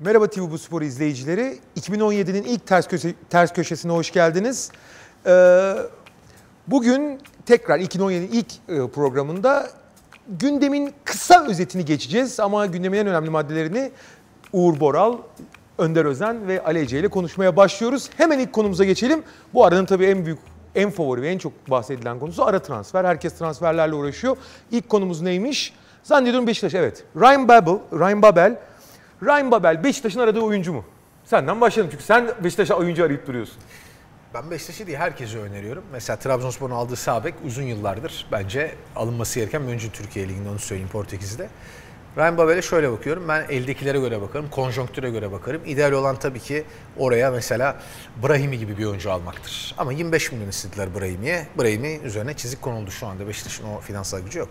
Merhaba TV Bu Spor izleyicileri. 2017'nin ilk ters, köşe, ters köşesine hoş geldiniz. Ee, bugün tekrar 2017'nin ilk e, programında gündemin kısa özetini geçeceğiz. Ama gündemin en önemli maddelerini Uğur Boral, Önder Özen ve Ali Ece ile konuşmaya başlıyoruz. Hemen ilk konumuza geçelim. Bu aranın tabii en büyük, en favori ve en çok bahsedilen konusu ara transfer. Herkes transferlerle uğraşıyor. İlk konumuz neymiş? Zannediyorum Beşiktaş, evet. Ryan Babel, Ryan Babel Ryan Babel Beşiktaş'ın aradığı oyuncu mu? Senden başlayalım çünkü sen Beşiktaş'a oyuncu arayıp duruyorsun. Ben Beşiktaş'ı değil herkese öneriyorum. Mesela Trabzonspor'un aldığı Sabek uzun yıllardır bence alınması gereken bir oyuncu Türkiye Ligi'nde onu söyleyeyim Portekiz'de. Ryan Babel'e şöyle bakıyorum. Ben eldekilere göre bakarım, konjonktüre göre bakarım. İdeal olan tabii ki oraya mesela Brahimi gibi bir oyuncu almaktır. Ama 25 milyon istediler Brahimi'ye. Brahimi üzerine çizik konuldu şu anda. Beşiktaş'ın o finansal gücü yok.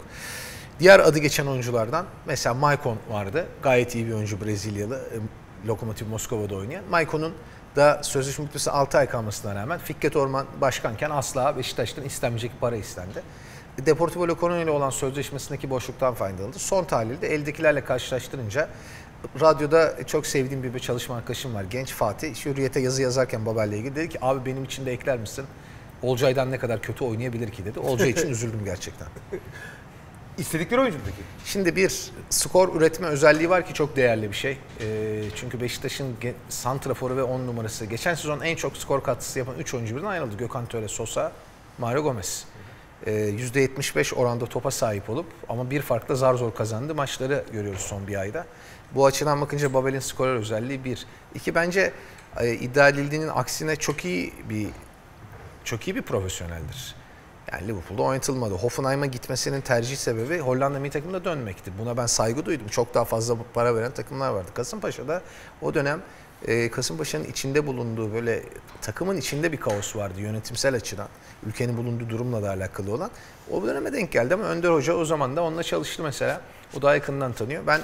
Diğer adı geçen oyunculardan mesela Maicon vardı. Gayet iyi bir oyuncu Brezilyalı. E, Lokomotiv Moskova'da oynayan. Maicon'un da sözleşme bitmesi 6 ay kalmasına rağmen Fikret Orman başkanken asla Beşiktaş'tan istenmeyecek para istendi. Deportivo La Coruña ile olan sözleşmesindeki boşluktan faydalandı. Son tahlilde eldekilerle karşılaştırınca radyoda çok sevdiğim bir, bir çalışma arkadaşım var. Genç Fatih. Hürriyet'e yazı yazarken Babel'le ilgili dedi ki abi benim için de ekler misin? Olcay'dan ne kadar kötü oynayabilir ki dedi. Olcay için üzüldüm gerçekten. İstedikleri oyuncu mu peki? Şimdi bir skor üretme özelliği var ki çok değerli bir şey. E, çünkü Beşiktaş'ın santraforu ve 10 numarası geçen sezon en çok skor katkısı yapan 3 oyuncu birden ayrıldı. Gökhan Töre, Sosa, Mario Gomez. E, %75 oranda topa sahip olup ama bir farkla zar zor kazandı. Maçları görüyoruz son bir ayda. Bu açıdan bakınca Babel'in skorer özelliği bir. İki bence e, iddia edildiğinin aksine çok iyi bir çok iyi bir profesyoneldir. Yani Liverpool'da oynatılmadı. Hoffenheim'a gitmesinin tercih sebebi Hollanda milli takımına dönmekti. Buna ben saygı duydum. Çok daha fazla para veren takımlar vardı. Kasımpaşa'da o dönem e, Kasımpaşa'nın içinde bulunduğu böyle takımın içinde bir kaos vardı yönetimsel açıdan. Ülkenin bulunduğu durumla da alakalı olan. O döneme denk geldi ama Önder Hoca o zaman da onunla çalıştı mesela. O daha yakından tanıyor. Ben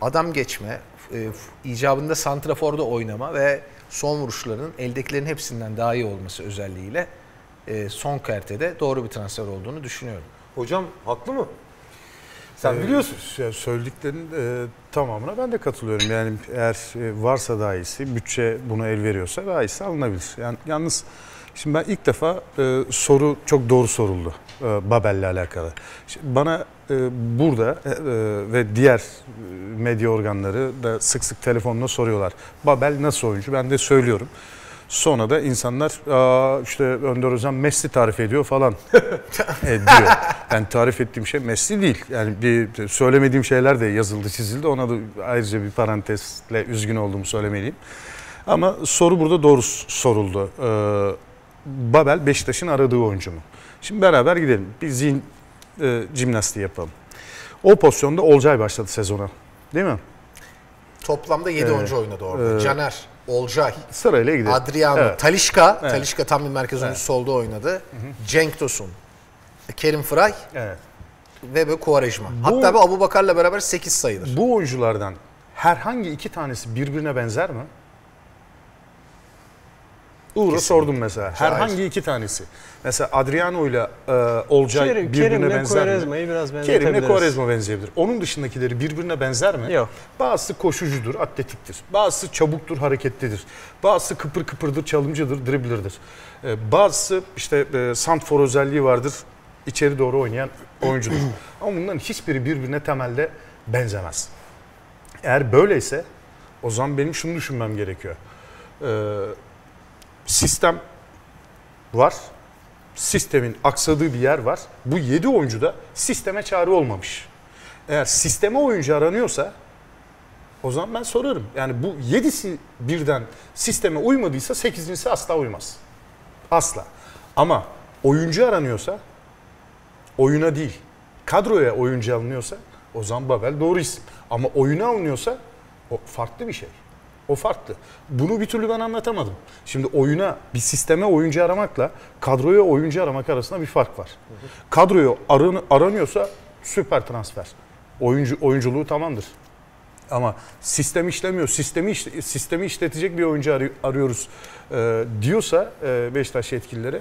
adam geçme, e, icabında santraforda oynama ve son vuruşlarının eldekilerin hepsinden daha iyi olması özelliğiyle e, son kertede doğru bir transfer olduğunu düşünüyorum. Hocam haklı mı? Sen ee, biliyorsun. Söylediklerin e, tamamına ben de katılıyorum. Yani eğer e, varsa daha iyisi, bütçe bunu el veriyorsa daha iyisi alınabilir. Yani yalnız şimdi ben ilk defa e, soru çok doğru soruldu e, Babel'le alakalı. Şimdi bana e, burada e, e ve diğer e, medya organları da sık sık telefonla soruyorlar. Babel nasıl oyuncu? Ben de söylüyorum. Sonra da insanlar işte Önder Özen Messi tarif ediyor falan e, diyor. Yani tarif ettiğim şey Messi değil. Yani bir söylemediğim şeyler de yazıldı çizildi. Ona da ayrıca bir parantezle üzgün olduğumu söylemeliyim. Ama soru burada doğru soruldu. Ee, Babel Beşiktaş'ın aradığı oyuncu mu? Şimdi beraber gidelim. Bir zihin e, jimnastiği yapalım. O pozisyonda Olcay başladı sezona. Değil mi? Toplamda 7 ee, oyuncu oynadı orada. Ee, Caner, Olcay, sırayla gidelim. Adriano, evet. Talişka, evet. Talişka tam bir merkez oyuncusu evet. solda oynadı. Hı hı. Cenk Tosun, Kerim Fıray evet. ve böyle Kuvarejma. Bu, Hatta bir Abu Bakar'la beraber 8 sayılır. Bu oyunculardan herhangi iki tanesi birbirine benzer mi? Uğur'a sordum mesela. Herhangi iki tanesi. Mesela Adriano ile Olcay Kerim, birbirine Kerim'le benzer mi? biraz benzetebiliriz. Kerim'le Quaresma benzeyebilir. Onun dışındakileri birbirine benzer mi? Yok. Bazısı koşucudur, atletiktir. Bazısı çabuktur, hareketlidir. Bazısı kıpır kıpırdır, çalımcıdır, dribblerdir. E, bazısı işte e, santfor özelliği vardır, içeri doğru oynayan oyuncudur. Ama bunların hiçbiri birbirine temelde benzemez. Eğer böyleyse o zaman benim şunu düşünmem gerekiyor. Ee, sistem var. Sistemin aksadığı bir yer var. Bu 7 oyuncu da sisteme çare olmamış. Eğer sisteme oyuncu aranıyorsa o zaman ben sorarım. Yani bu 7'si birden sisteme uymadıysa 8.si asla uymaz. Asla. Ama oyuncu aranıyorsa oyuna değil kadroya oyuncu alınıyorsa o zaman Babel doğru isim. Ama oyuna alınıyorsa o farklı bir şey. O farklı. Bunu bir türlü ben anlatamadım. Şimdi oyuna, bir sisteme oyuncu aramakla kadroya oyuncu aramak arasında bir fark var. Kadroya aran, aranıyorsa süper transfer. Oyuncu oyunculuğu tamamdır. Ama sistem işlemiyor, sistemi işle, sistemi işletecek bir oyuncu arıyoruz e, diyorsa e, Beşiktaş yetkilileri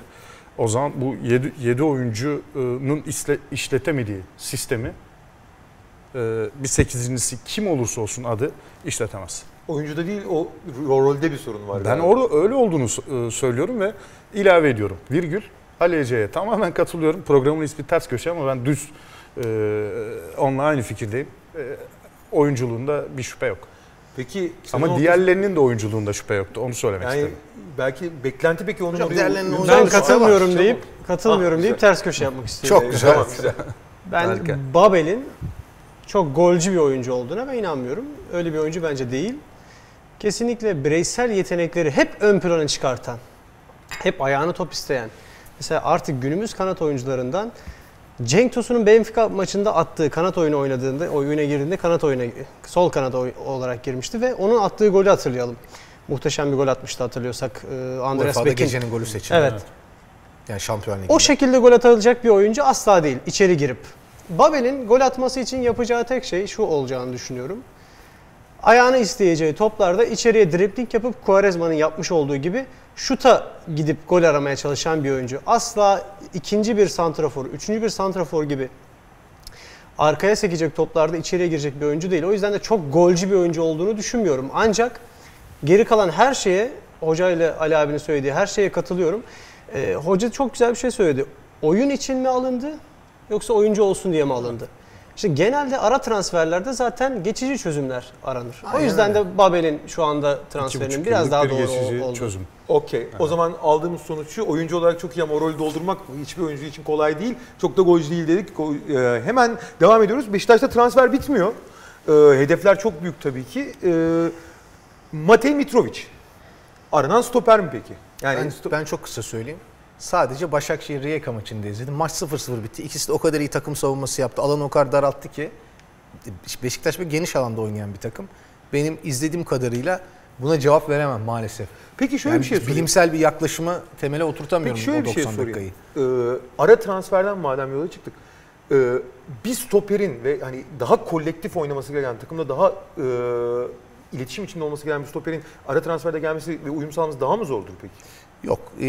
o zaman bu 7, 7 oyuncunun işle, işletemediği sistemi e, bir sekizincisi kim olursa olsun adı işletemez. Oyuncuda değil o rolde bir sorun var. Ben galiba. orada öyle olduğunu söylüyorum ve ilave ediyorum. Virgül Ali Ece'ye tamamen katılıyorum. Programın ismi ters köşe ama ben düz e, onunla aynı fikirdeyim. E, oyunculuğunda bir şüphe yok. Peki Ama ortası- diğerlerinin de oyunculuğunda şüphe yoktu. Onu söylemek yani istedim. belki beklenti peki onun Hocam oraya Ben şey katılmıyorum var. deyip katılmıyorum Ah, deyip güzel. ters köşe yapmak istiyorum. Çok güzel. Tamam, güzel. Ben. Babel'in çok golcü bir oyuncu olduğuna ben inanmıyorum. Öyle bir oyuncu bence değil. Kesinlikle bireysel yetenekleri hep ön plana çıkartan, hep ayağını top isteyen. Mesela artık günümüz kanat oyuncularından Cenk Tosun'un Benfica maçında attığı kanat oyunu oynadığında, oyuna girdiğinde kanat oyuna sol kanat olarak girmişti ve onun attığı golü hatırlayalım. Muhteşem bir gol atmıştı hatırlıyorsak. Ee, Andreas Beck'in. gecenin golü seçildi. Evet. Yani Şampiyon Ligi'nde. O şekilde gol atılacak bir oyuncu asla değil içeri girip. Babel'in gol atması için yapacağı tek şey şu olacağını düşünüyorum. Ayağını isteyeceği toplarda içeriye dribling yapıp Quaresma'nın yapmış olduğu gibi şuta gidip gol aramaya çalışan bir oyuncu. Asla ikinci bir santrafor, üçüncü bir santrafor gibi arkaya sekecek toplarda içeriye girecek bir oyuncu değil. O yüzden de çok golcü bir oyuncu olduğunu düşünmüyorum. Ancak geri kalan her şeye, hoca ile Ali abinin söylediği her şeye katılıyorum. Ee, hoca çok güzel bir şey söyledi. Oyun için mi alındı yoksa oyuncu olsun diye mi alındı? İşte genelde ara transferlerde zaten geçici çözümler aranır. o Aynen yüzden öyle. de Babel'in şu anda transferinin biraz daha bir doğru geçici oldu. çözüm. Okey. O zaman aldığımız sonuç şu. Oyuncu olarak çok iyi ama o rolü doldurmak hiçbir oyuncu için kolay değil. Çok da golcü değil dedik. E, hemen devam ediyoruz. Beşiktaş'ta transfer bitmiyor. E, hedefler çok büyük tabii ki. E, Matej Mitrovic. Aranan stoper mi peki? Yani Ben, ben çok kısa söyleyeyim. Sadece Başakşehir Rijeka maçında izledim. Maç 0-0 bitti. İkisi de o kadar iyi takım savunması yaptı. Alanı o kadar daralttı ki. Beşiktaş bir geniş alanda oynayan bir takım. Benim izlediğim kadarıyla buna cevap veremem maalesef. Peki şöyle Yani bir şey sorayım. bilimsel bir yaklaşımı temele oturtamıyorum Peki şöyle o bir şey 90 dakikayı. sorayım. Ee, ara transferden madem yola çıktık. Ee, bir stoperin ve hani daha kolektif oynaması gereken takımda daha e, iletişim içinde olması gereken bir stoperin ara transferde gelmesi ve uyum sağlaması daha mı zordur peki? Yok. Ee,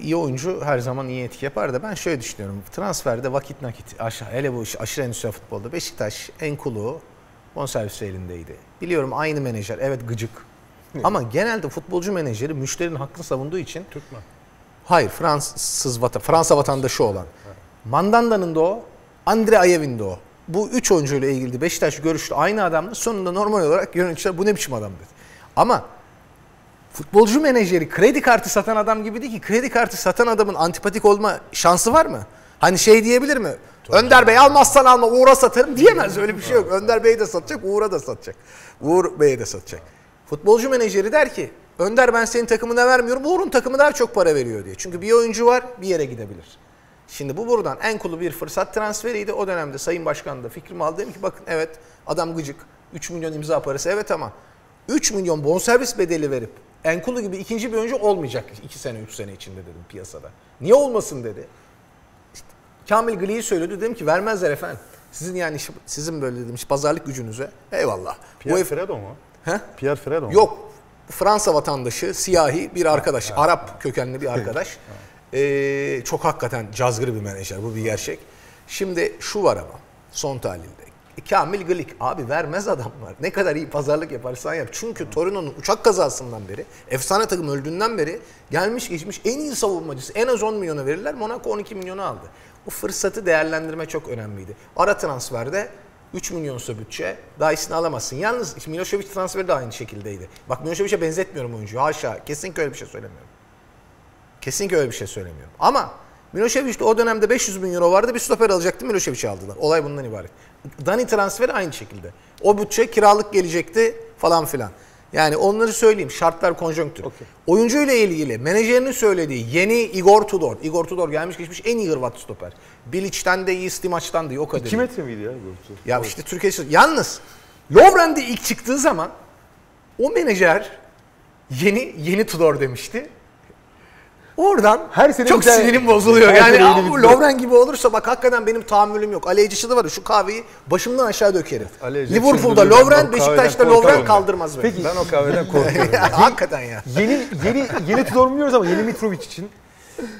iyi oyuncu her zaman iyi etki yapar da ben şöyle düşünüyorum. Transferde vakit nakit aşağı. Hele bu aşırı endüstriyel futbolda. Beşiktaş Enkulu bonservis elindeydi. Biliyorum aynı menajer. Evet gıcık. Ama genelde futbolcu menajeri müşterinin hakkını savunduğu için Türk mü? Hayır Fransız vatan, Fransa vatandaşı olan. Mandanda'nın da o, Andre Ayev'in de o. Bu üç oyuncuyla ilgili Beşiktaş görüştü aynı adamdı. Sonunda normal olarak yöneticiler bu ne biçim adam dedi. Ama futbolcu menajeri kredi kartı satan adam gibi değil ki. Kredi kartı satan adamın antipatik olma şansı var mı? Hani şey diyebilir mi? Önder Bey almazsan alma Uğur'a satarım diyemez. Öyle bir şey yok. Önder Bey de satacak, Uğur'a da satacak. Uğur Bey'e de satacak. Futbolcu menajeri der ki Önder ben senin takımına vermiyorum. Uğur'un takımı daha çok para veriyor diye. Çünkü bir oyuncu var bir yere gidebilir. Şimdi bu buradan en kulu bir fırsat transferiydi. O dönemde Sayın Başkan da fikrimi aldı. Dedim ki bakın evet adam gıcık. 3 milyon imza parası evet ama 3 milyon bonservis bedeli verip Enkulu gibi ikinci bir oyuncu olmayacak 2 sene 3 sene içinde dedim piyasada. Niye olmasın dedi. İşte Kamil Gli'yi söyledi dedim ki vermezler efendim. Sizin yani sizin böyle dedim pazarlık gücünüze eyvallah. Pierre UEFA Fredo mu? He? Pierre Fredo mu? Yok. Fransa vatandaşı, siyahi bir arkadaş, Arap kökenli bir arkadaş. Ee, çok hakikaten cazgır bir menajer, bu bir gerçek. Şimdi şu var ama son tahlilde. Kamil Glik abi vermez adamlar. Ne kadar iyi pazarlık yaparsan yap. Çünkü Torino'nun uçak kazasından beri, efsane takım öldüğünden beri gelmiş geçmiş en iyi savunmacısı. En az 10 milyona verirler. Monaco 12 milyonu aldı. O fırsatı değerlendirme çok önemliydi. Ara transferde 3 milyonsa bütçe daha iyisini alamazsın. Yalnız Milošević transferi de aynı şekildeydi. Bak Milošević'e benzetmiyorum oyuncuyu. Haşa. Kesinlikle öyle bir şey söylemiyorum. Kesinlikle öyle bir şey söylemiyorum. Ama Milošević de o dönemde 500 bin euro vardı. Bir stoper alacaktı. Milošević'i aldılar. Olay bundan ibaret. Dani transferi aynı şekilde. O bütçe kiralık gelecekti falan filan. Yani onları söyleyeyim. Şartlar konjonktür. Okey. Oyuncuyla ilgili menajerinin söylediği yeni Igor Tudor. Igor Tudor gelmiş geçmiş en iyi Hırvat stoper. Bilic'ten de iyi, Stimaç'tan da iyi. O kadar 2 iyi. metre miydi ya? Göktuğ? Ya işte Türkiye yalnız Lovren de ilk çıktığı zaman o menajer yeni yeni Tudor demişti. Oradan Her sene çok sinirim bozuluyor. Yani sene yeni "Aa, bir bu Tudor." Lovren gibi olursa bak hakikaten benim tahammülüm yok. Ali Eciş'i de var ya, şu kahveyi başımdan aşağı dökerim. Ece Liverpool'da Lovren, Beşiktaş'ta Lovren kaldırmaz beni. Peki Ben o kahveden korkuyorum. hakikaten ya. yeni yeni yeni Tudor mu biliyoruz ama yeni Mitrovic için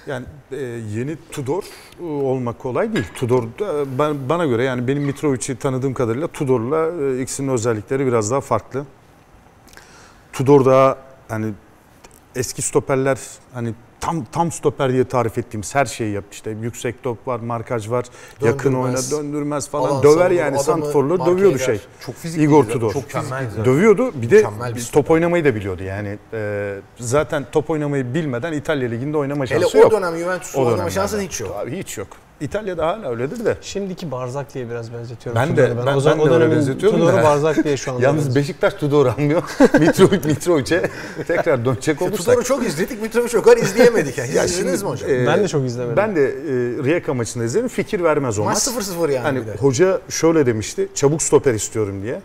Yani e, yeni Tudor e, olmak kolay değil. Tudor da, ben, bana göre yani benim Mitrovic'i tanıdığım kadarıyla Tudor'la e, ikisinin özellikleri biraz daha farklı. Tudor daha hani eski stoperler hani tam tam stoper diye tarif ettiğimiz her şeyi yap işte yüksek top var, markaj var, yakın oyna, Döndürmez. döndürmez falan Alan döver yani marke dövüyordu eder. şey. Çok fizikli. Igor Tudor. Çok Mükemmel. fizikli. Dövüyordu. Bir de Mükemmel bir stoper. top oynamayı da biliyordu. Yani e, zaten top oynamayı bilmeden İtalya liginde oynama Hele şansı o yok. dönem Juventus'un O oynama şansı hiç yok. Abi hiç yok. İtalya'da hala öyledir de. Şimdiki Barzak diye biraz benzetiyorum. Ben de- Tudor'u. ben- o, zaman- ben de o öyle benzetiyorum Tudor'u da. Barzak diye şu anda. Yalnız. Beşiktaş Tudor almıyor. Mitrovic, Mitrovic'e tekrar dönecek olursak. Tudor'u çok izledik, Mitrovic o kadar izleyemedik. Yani. Ya İzlediniz mi şimdi, hocam? e, Ben de çok izlemedim. Ben de e, Rijeka maçında izledim. Fikir vermez o Maç maç. 0-0 yani Hani bir de. hoca şöyle demişti. Çabuk stoper istiyorum diye.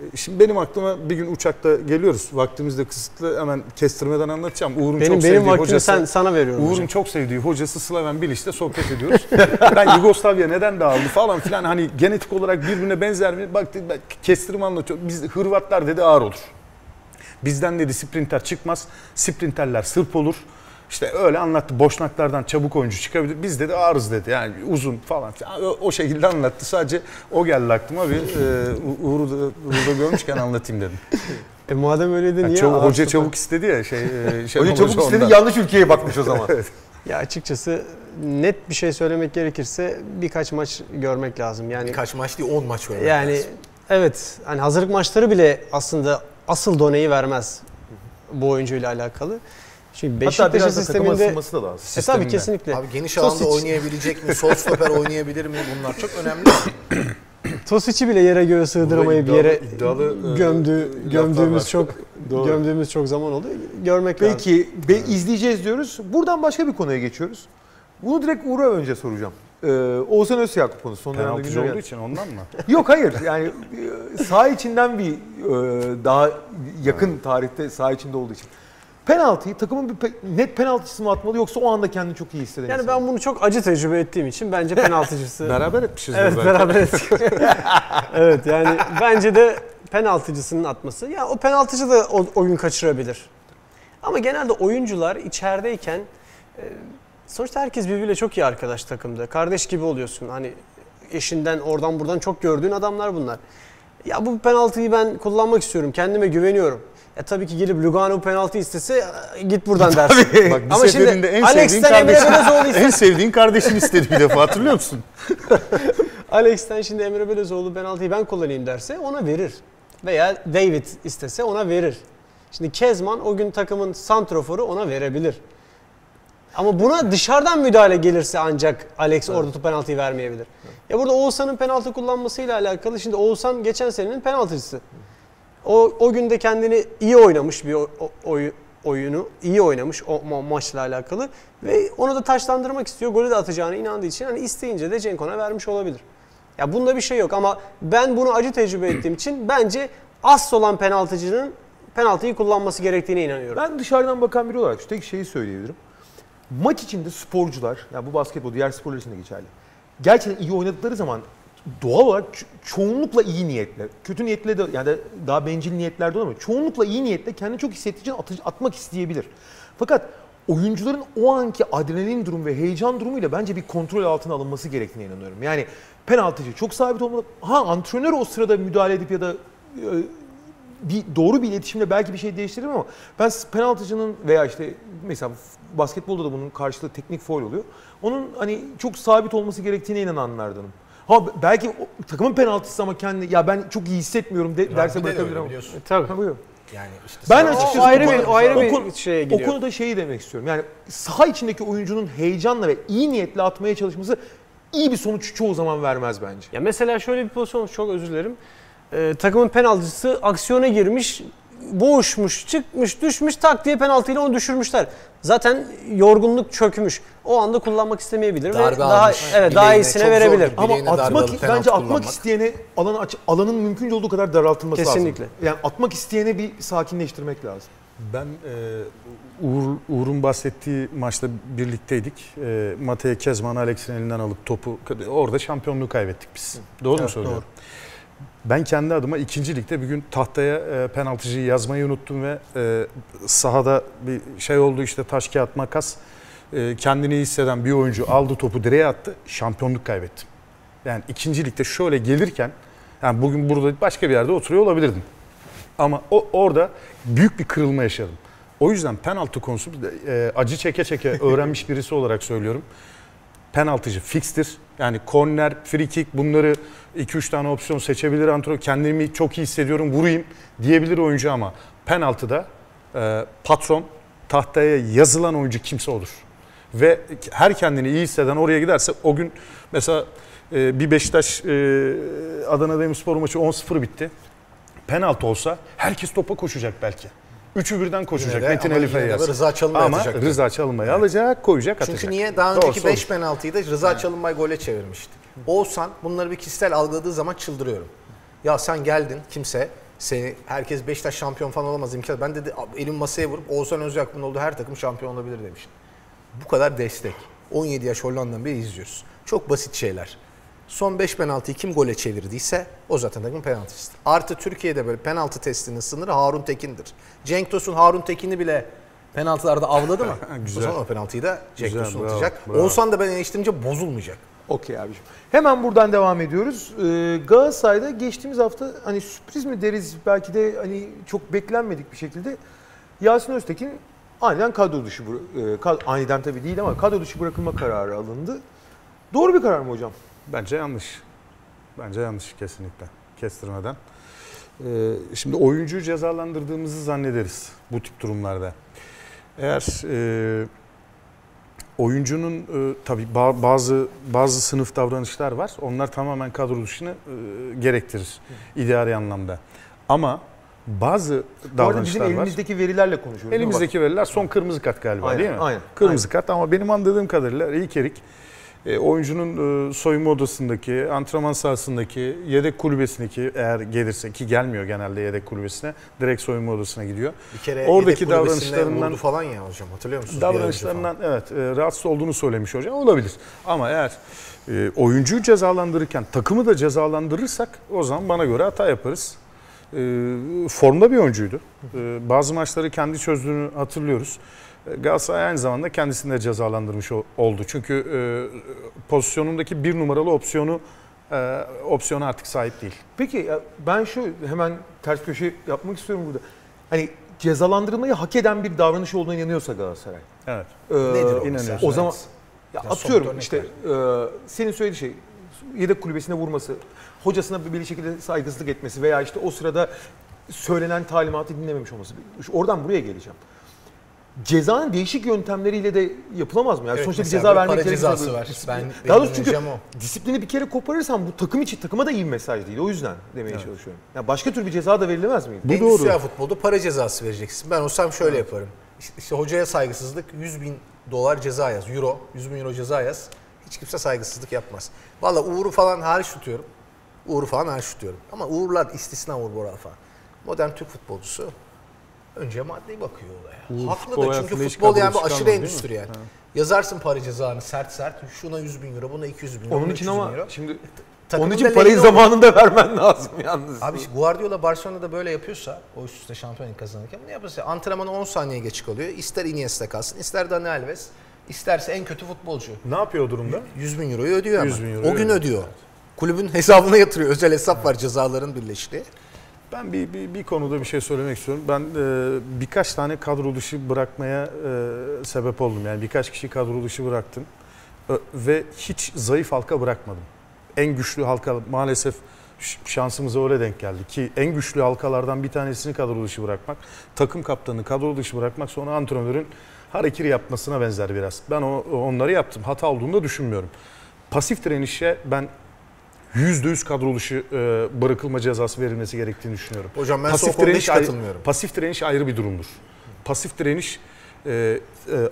E, Şimdi benim aklıma bir gün uçakta geliyoruz. Vaktimiz de kısıtlı. Hemen kestirmeden anlatacağım. Uğur'un benim çok benim sevdiği hocası. sen sana veriyorum. Uğur'un hocam. çok sevdiği hocası Slaven Bilic'le sohbet ediyoruz. ben Yugoslavya neden dağıldı falan filan hani genetik olarak birbirine benzer mi? Bak dedi, ben kestirme anlatıyor. Biz Hırvatlar dedi ağır olur. Bizden dedi sprinter çıkmaz. Sprinterler sırp olur. İşte öyle anlattı. Boşnaklardan çabuk oyuncu çıkabilir. Biz dedi ağırız dedi. Yani uzun falan. O, o şekilde anlattı. Sadece o geldi aklıma bir e, Uğur'u da, görmüşken anlatayım dedim. E madem öyleydi Yani niye? çabuk- hoca çabuk istedi ya şey. e, şey Hoca çabuk istedi ondan. yanlış ülkeye bakmış o zaman. Ya açıkçası net bir şey söylemek gerekirse birkaç maç görmek lazım. Yani Birkaç maç değil 10 maç oynamak yani lazım. evet hani hazırlık maçları bile aslında asıl doneyi vermez bu oyuncuyla alakalı. Çünkü Hatta Beşiktaş'ın sisteminde da lazım. e tabii kesinlikle. Abi geniş alanda Tosic- oynayabilecek mi? Sol stoper oynayabilir mi? Bunlar çok önemli. Tosic'i bile yere göğe sığdıramayı bir iddialı- yere iddialı, e, gömdü, var. gömdüğümüz çok Doğru. gömdüğümüz çok zaman oldu. Görmek lazım. Peki be, izleyeceğiz diyoruz. Buradan başka bir konuya geçiyoruz. Bunu direkt Uğur'a önce soracağım. Ee, Oğuzhan Özyakup konusu. Son dönemde Penaltıcı olduğu geldi. için ondan mı? Yok hayır yani e, saha içinden bir e, daha yakın tarihte saha içinde olduğu için. Penaltıyı takımın bir pe- net penaltısı mı atmalı yoksa o anda kendini çok iyi hisseden Yani ben bunu çok acı tecrübe ettiğim için bence penaltıcısı Beraber etmişiz Evet beraber ettik. evet yani bence de penaltıcısının atması. Ya o penaltıcı da o, oyun kaçırabilir. Ama genelde oyuncular içerideyken e, sonuçta herkes birbiriyle çok iyi arkadaş takımda. Kardeş gibi oluyorsun. Hani eşinden oradan buradan çok gördüğün adamlar bunlar. Ya bu penaltıyı ben kullanmak istiyorum. Kendime güveniyorum. Ya tabii ki gelip Lugano penaltı istese "E, git buradan dersin. Bak bir Ama şimdi en sevdiğin Alex'ten Emre en sevdiğin kardeşin istedi bir defa hatırlıyor musun? Alex'ten şimdi Emre Belözoğlu penaltıyı ben kullanayım derse ona verir. Veya David istese ona verir. Şimdi Kezman o gün takımın santroforu ona verebilir. Ama buna dışarıdan müdahale gelirse ancak Alex orada tu- penaltıyı vermeyebilir. Ya burada Oğuzhan'ın penaltı kullanmasıyla alakalı şimdi Oğuzhan geçen senenin penaltıcısı. O, o günde kendini iyi oynamış bir o- o- oyu- oyunu iyi oynamış o ma- maçla alakalı ve onu da taşlandırmak istiyor. Golü de atacağına inandığı için hani isteyince de Cenkon'a vermiş olabilir. Ya bunda bir şey yok ama ben bunu acı tecrübe ettiğim için bence asıl olan penaltıcının penaltıyı kullanması gerektiğine inanıyorum. Ben dışarıdan bakan biri olarak şu tek şeyi söyleyebilirim. Maç içinde sporcular, yani bu basketbol diğer sporlar için de geçerli. Gerçekten iyi oynadıkları zaman doğal olarak ço- çoğunlukla iyi niyetle, kötü niyetle de yani daha bencil niyetlerde olamıyor. Çoğunlukla iyi niyetle kendini çok hissettiği için atmak isteyebilir. Fakat oyuncuların o anki adrenalin durumu ve heyecan durumuyla bence bir kontrol altına alınması gerektiğine inanıyorum. Yani penaltıcı çok sabit olmalı. Ha antrenör o sırada müdahale edip ya da e, bir doğru bir iletişimle belki bir şey değiştirir ama ben penaltıcının veya işte mesela basketbolda da bunun karşılığı teknik foul oluyor. Onun hani çok sabit olması gerektiğine inananlardanım. Ha belki o, takımın penaltısı ama kendi ya ben çok iyi hissetmiyorum de, derse Bir de öyle bırakabilir ama. biliyorsun. Tabii. Ha, buyurun. Yani işte Ben sen- açıkçası o ayrı bir o ayrı o bir konu- şeye O gidiyor. konuda şeyi demek istiyorum. Yani saha içindeki oyuncunun heyecanla ve iyi niyetle atmaya çalışması iyi bir sonuç çoğu zaman vermez bence. Ya mesela şöyle bir pozisyon çok özür dilerim. Ee, takımın penaltıcısı aksiyona girmiş, boğuşmuş, çıkmış, düşmüş tak diye penaltıyla onu düşürmüşler. Zaten yorgunluk çökmüş. O anda kullanmak istemeyebilir ve Darbe daha almış. evet daha iyisine çok verebilir. zordur. Ama Bileğine darbe atmak alıp penaltı bence atmak kullanmak. isteyene alanı aç, alanın mümkün olduğu kadar daraltılması Kesinlikle. lazım. Yani atmak isteyene bir sakinleştirmek lazım. Ben e, Uğur, Uğur'un bahsettiği maçta birlikteydik. E, Matej Kezman Alex'in elinden alıp topu orada şampiyonluğu kaybettik biz. Doğru mu söylüyorum? Ben kendi adıma ikinci ligde bir gün tahtaya e, penaltıcıyı yazmayı unuttum ve e, sahada bir şey oldu işte taş kağıt makas. E, kendini iyi hisseden bir oyuncu aldı topu direğe attı. Şampiyonluk kaybettim. Yani ikinci ligde şöyle gelirken yani bugün burada başka bir yerde oturuyor olabilirdim. Ama o orada büyük bir kırılma yaşadım. O yüzden penaltı konusu e, acı çeke çeke öğrenmiş birisi olarak söylüyorum. Penaltıcı fikstir. Yani korner, free kick bunları 2-3 tane opsiyon seçebilir antrenör. Kendimi çok iyi hissediyorum vurayım diyebilir oyuncu ama penaltıda e, patron tahtaya yazılan oyuncu kimse olur. Ve her kendini iyi hisseden oraya giderse o gün mesela e, bir Beşiktaş e, Adana Demirspor maçı 10-0 bitti. Penaltı olsa herkes topa koşacak belki. Üçü birden koşacak. De Metin de Feyyaz. Rıza Çalınbay Ama atacaktı. Rıza Çalınbay'ı alacak, koyacak, atacak. Çünkü niye? Daha önceki Doğrusu 5 olur. penaltıyı da Rıza Çalınbay gole çevirmişti. Oğuzhan bunları bir kişisel algıladığı zaman çıldırıyorum. Ya sen geldin kimse seni herkes Beşiktaş şampiyon falan olamaz imkan. Ben dedi elim masaya vurup Oğuzhan Özyakup'un olduğu her takım şampiyon olabilir demiştim. Bu kadar destek. 17 yaş Hollanda'dan beri izliyoruz. Çok basit şeyler. Son 5 penaltıyı kim gole çevirdiyse o zaten takımın penaltıcısıdır. Artı Türkiye'de böyle penaltı testinin sınırı Harun Tekin'dir. Cenk Tosun Harun Tekin'i bile penaltılarda avladı mı? Güzel. O zaman o penaltıyı da Cenk Güzel, Tosun bravo, atacak. bravo. Oğuzhan da ben eleştirince bozulmayacak. Okey abiciğim. Hemen buradan devam ediyoruz. Ee, Galatasaray'da geçtiğimiz hafta hani sürpriz mi deriz belki de hani çok beklenmedik bir şekilde Yasin Öztekin aniden kadro dışı e, kad- aniden tabii değil ama kadro dışı bırakılma kararı alındı. Doğru bir karar mı hocam? Bence yanlış. Bence yanlış kesinlikle. Kestirmeden. Ee, şimdi oyuncuyu cezalandırdığımızı zannederiz bu tip durumlarda. Eğer e, oyuncunun e, tabii ba- bazı bazı sınıf davranışlar var. Onlar tamamen kadro dışını e, gerektirir idari anlamda. Ama bazı Bu arada bizim davranışlar var. elimizdeki verilerle konuşuyoruz. Elimizdeki veriler son kırmızı kart galiba Aynen, değil mi? aynen, Kırmızı kart ama benim anladığım kadarıyla ilk erik e, oyuncunun e, soyunma odasındaki, antrenman sahasındaki, yedek kulübesindeki eğer gelirse ki gelmiyor genelde yedek kulübesine direkt soyunma odasına gidiyor. Bir kere Oradaki yedek davranışlarından- falan ya hocam hatırlıyor musunuz? Davranışlarından evet e, rahatsız olduğunu söylemiş hocam olabilir. Ama eğer e, oyuncuyu cezalandırırken takımı da cezalandırırsak o zaman bana göre hata yaparız. E, formda bir oyuncuydu. E, bazı maçları kendi çözdüğünü hatırlıyoruz. Galatasaray aynı zamanda kendisini de cezalandırmış oldu. Çünkü e, pozisyonundaki bir numaralı opsiyonu e, opsiyona artık sahip değil. Peki ben şu hemen ters köşe yapmak istiyorum burada. Hani cezalandırılmayı hak eden bir davranış olduğuna inanıyorsa Galatasaray. Evet. Ee, Nedir o inanıyorsun. mesela? O zaman Evet. ya Ya atıyorum işte e, senin söylediğin şey yedek kulübesine vurması, hocasına bir şekilde saygısızlık etmesi veya işte o sırada söylenen talimatı dinlememiş olması. Oradan buraya geleceğim. Cezanın değişik yöntemleriyle de yapılamaz mı? Yani Evet, sonuçta bir ceza vermek para gerekirse cezası var. disiplin- Ben- Daha doğrusu çünkü o. disiplini bir kere koparırsan bu takım için takıma da iyi bir mesaj değil. O yüzden demeye çalışıyorum. Yani başka tür bir ceza da verilemez miydi? Bu Endüstriyel doğru. futbolda para cezası vereceksin. Ben olsam şöyle yaparım. İşte, işte hocaya saygısızlık 100 bin dolar ceza yaz. Euro, 100 bin euro ceza yaz. Hiç kimse saygısızlık yapmaz. Valla Uğur'u falan hariç tutuyorum. Uğur'u falan hariç tutuyorum. Ama Uğurlar istisna Uğur Boral falan. Modern Türk futbolcusu önce maddi bakıyor olaya. Uğur Haklı futbol da çünkü futbol yani bu aşırı değil mi? endüstriyel. Yazarsın para cezanı sert sert. Şuna 100 bin euro, buna 200 bin euro. Onun için 300 bin ama euro. şimdi Takımın onun için parayı lehine olur. zamanında vermen lazım yalnız. Abi Guardiola Barcelona'da böyle yapıyorsa o üst üste şampiyonluk kazanırken ne yapıyorsa antrenmanı 10 saniye geç kalıyor. İster Iniesta kalsın, ister Dani Alves, isterse en kötü futbolcu. Ne yapıyor o durumda? 100 bin euroyu ödüyor 100 ama. bin euroyu o gün ödüyor. ödüyor. Kulübün hesabına yatırıyor. Özel hesap var cezaların birleştiği. Ben bir, bir, bir konuda bir şey söylemek istiyorum. Ben e, birkaç tane kadro dışı bırakmaya e, sebep oldum. Yani birkaç kişi kadro dışı bıraktım. Ö- ve hiç zayıf halka bırakmadım. En güçlü halka maalesef şansımıza öyle denk geldi ki en güçlü halkalardan bir tanesini kadro dışı bırakmak, takım kaptanını kadro dışı bırakmak sonra antrenörün harekiri yapmasına benzer biraz. Ben o, onları yaptım. Hata olduğunu da düşünmüyorum. Pasif direnişe ben %100 kadro dışı e, bırakılma cezası verilmesi gerektiğini düşünüyorum. Hocam ben son konuda hiç ayrı- katılmıyorum. pasif direniş ayrı bir durumdur. Pasif direniş e, e,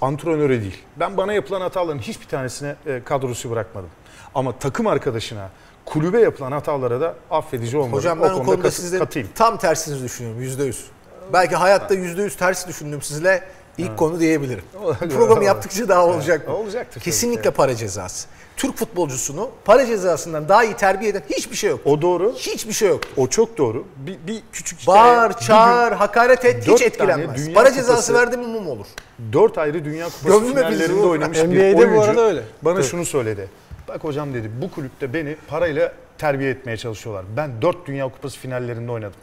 antrenöre değil. Ben bana yapılan hataların hiçbir tanesine e, kadrosu bırakmadım. Ama takım arkadaşına, kulübe yapılan hatalara da affedici olmadım. Hocam ben o, konuda konuda kat- katıyım. tam tersinizi düşünüyorum yüzde yüz. Belki hayatta yüzde yüz ters düşündüm sizle ilk konu diyebilirim. Programı yaptıkça daha olacak. bu. Olacaktır tabii Kesinlikle ki. para cezası. Türk futbolcusunu para cezasından daha iyi terbiye eden hiçbir şey yok. O doğru. Hiçbir şey yok. O çok doğru. Bir, bir küçük hikaye. Bağır, Bir gün çağır, hakaret et hiç etkilenmez. tane dünya Para cezası kupası- verdi mi mum olur. Dört ayrı Dünya Kupası Gömme finallerinde bu. oynamış bir NBA'de bu oyuncu arada öyle. bana Tabii. şunu söyledi. Bak hocam dedi bu kulüpte beni parayla terbiye etmeye çalışıyorlar. Ben dört Dünya Kupası finallerinde oynadım.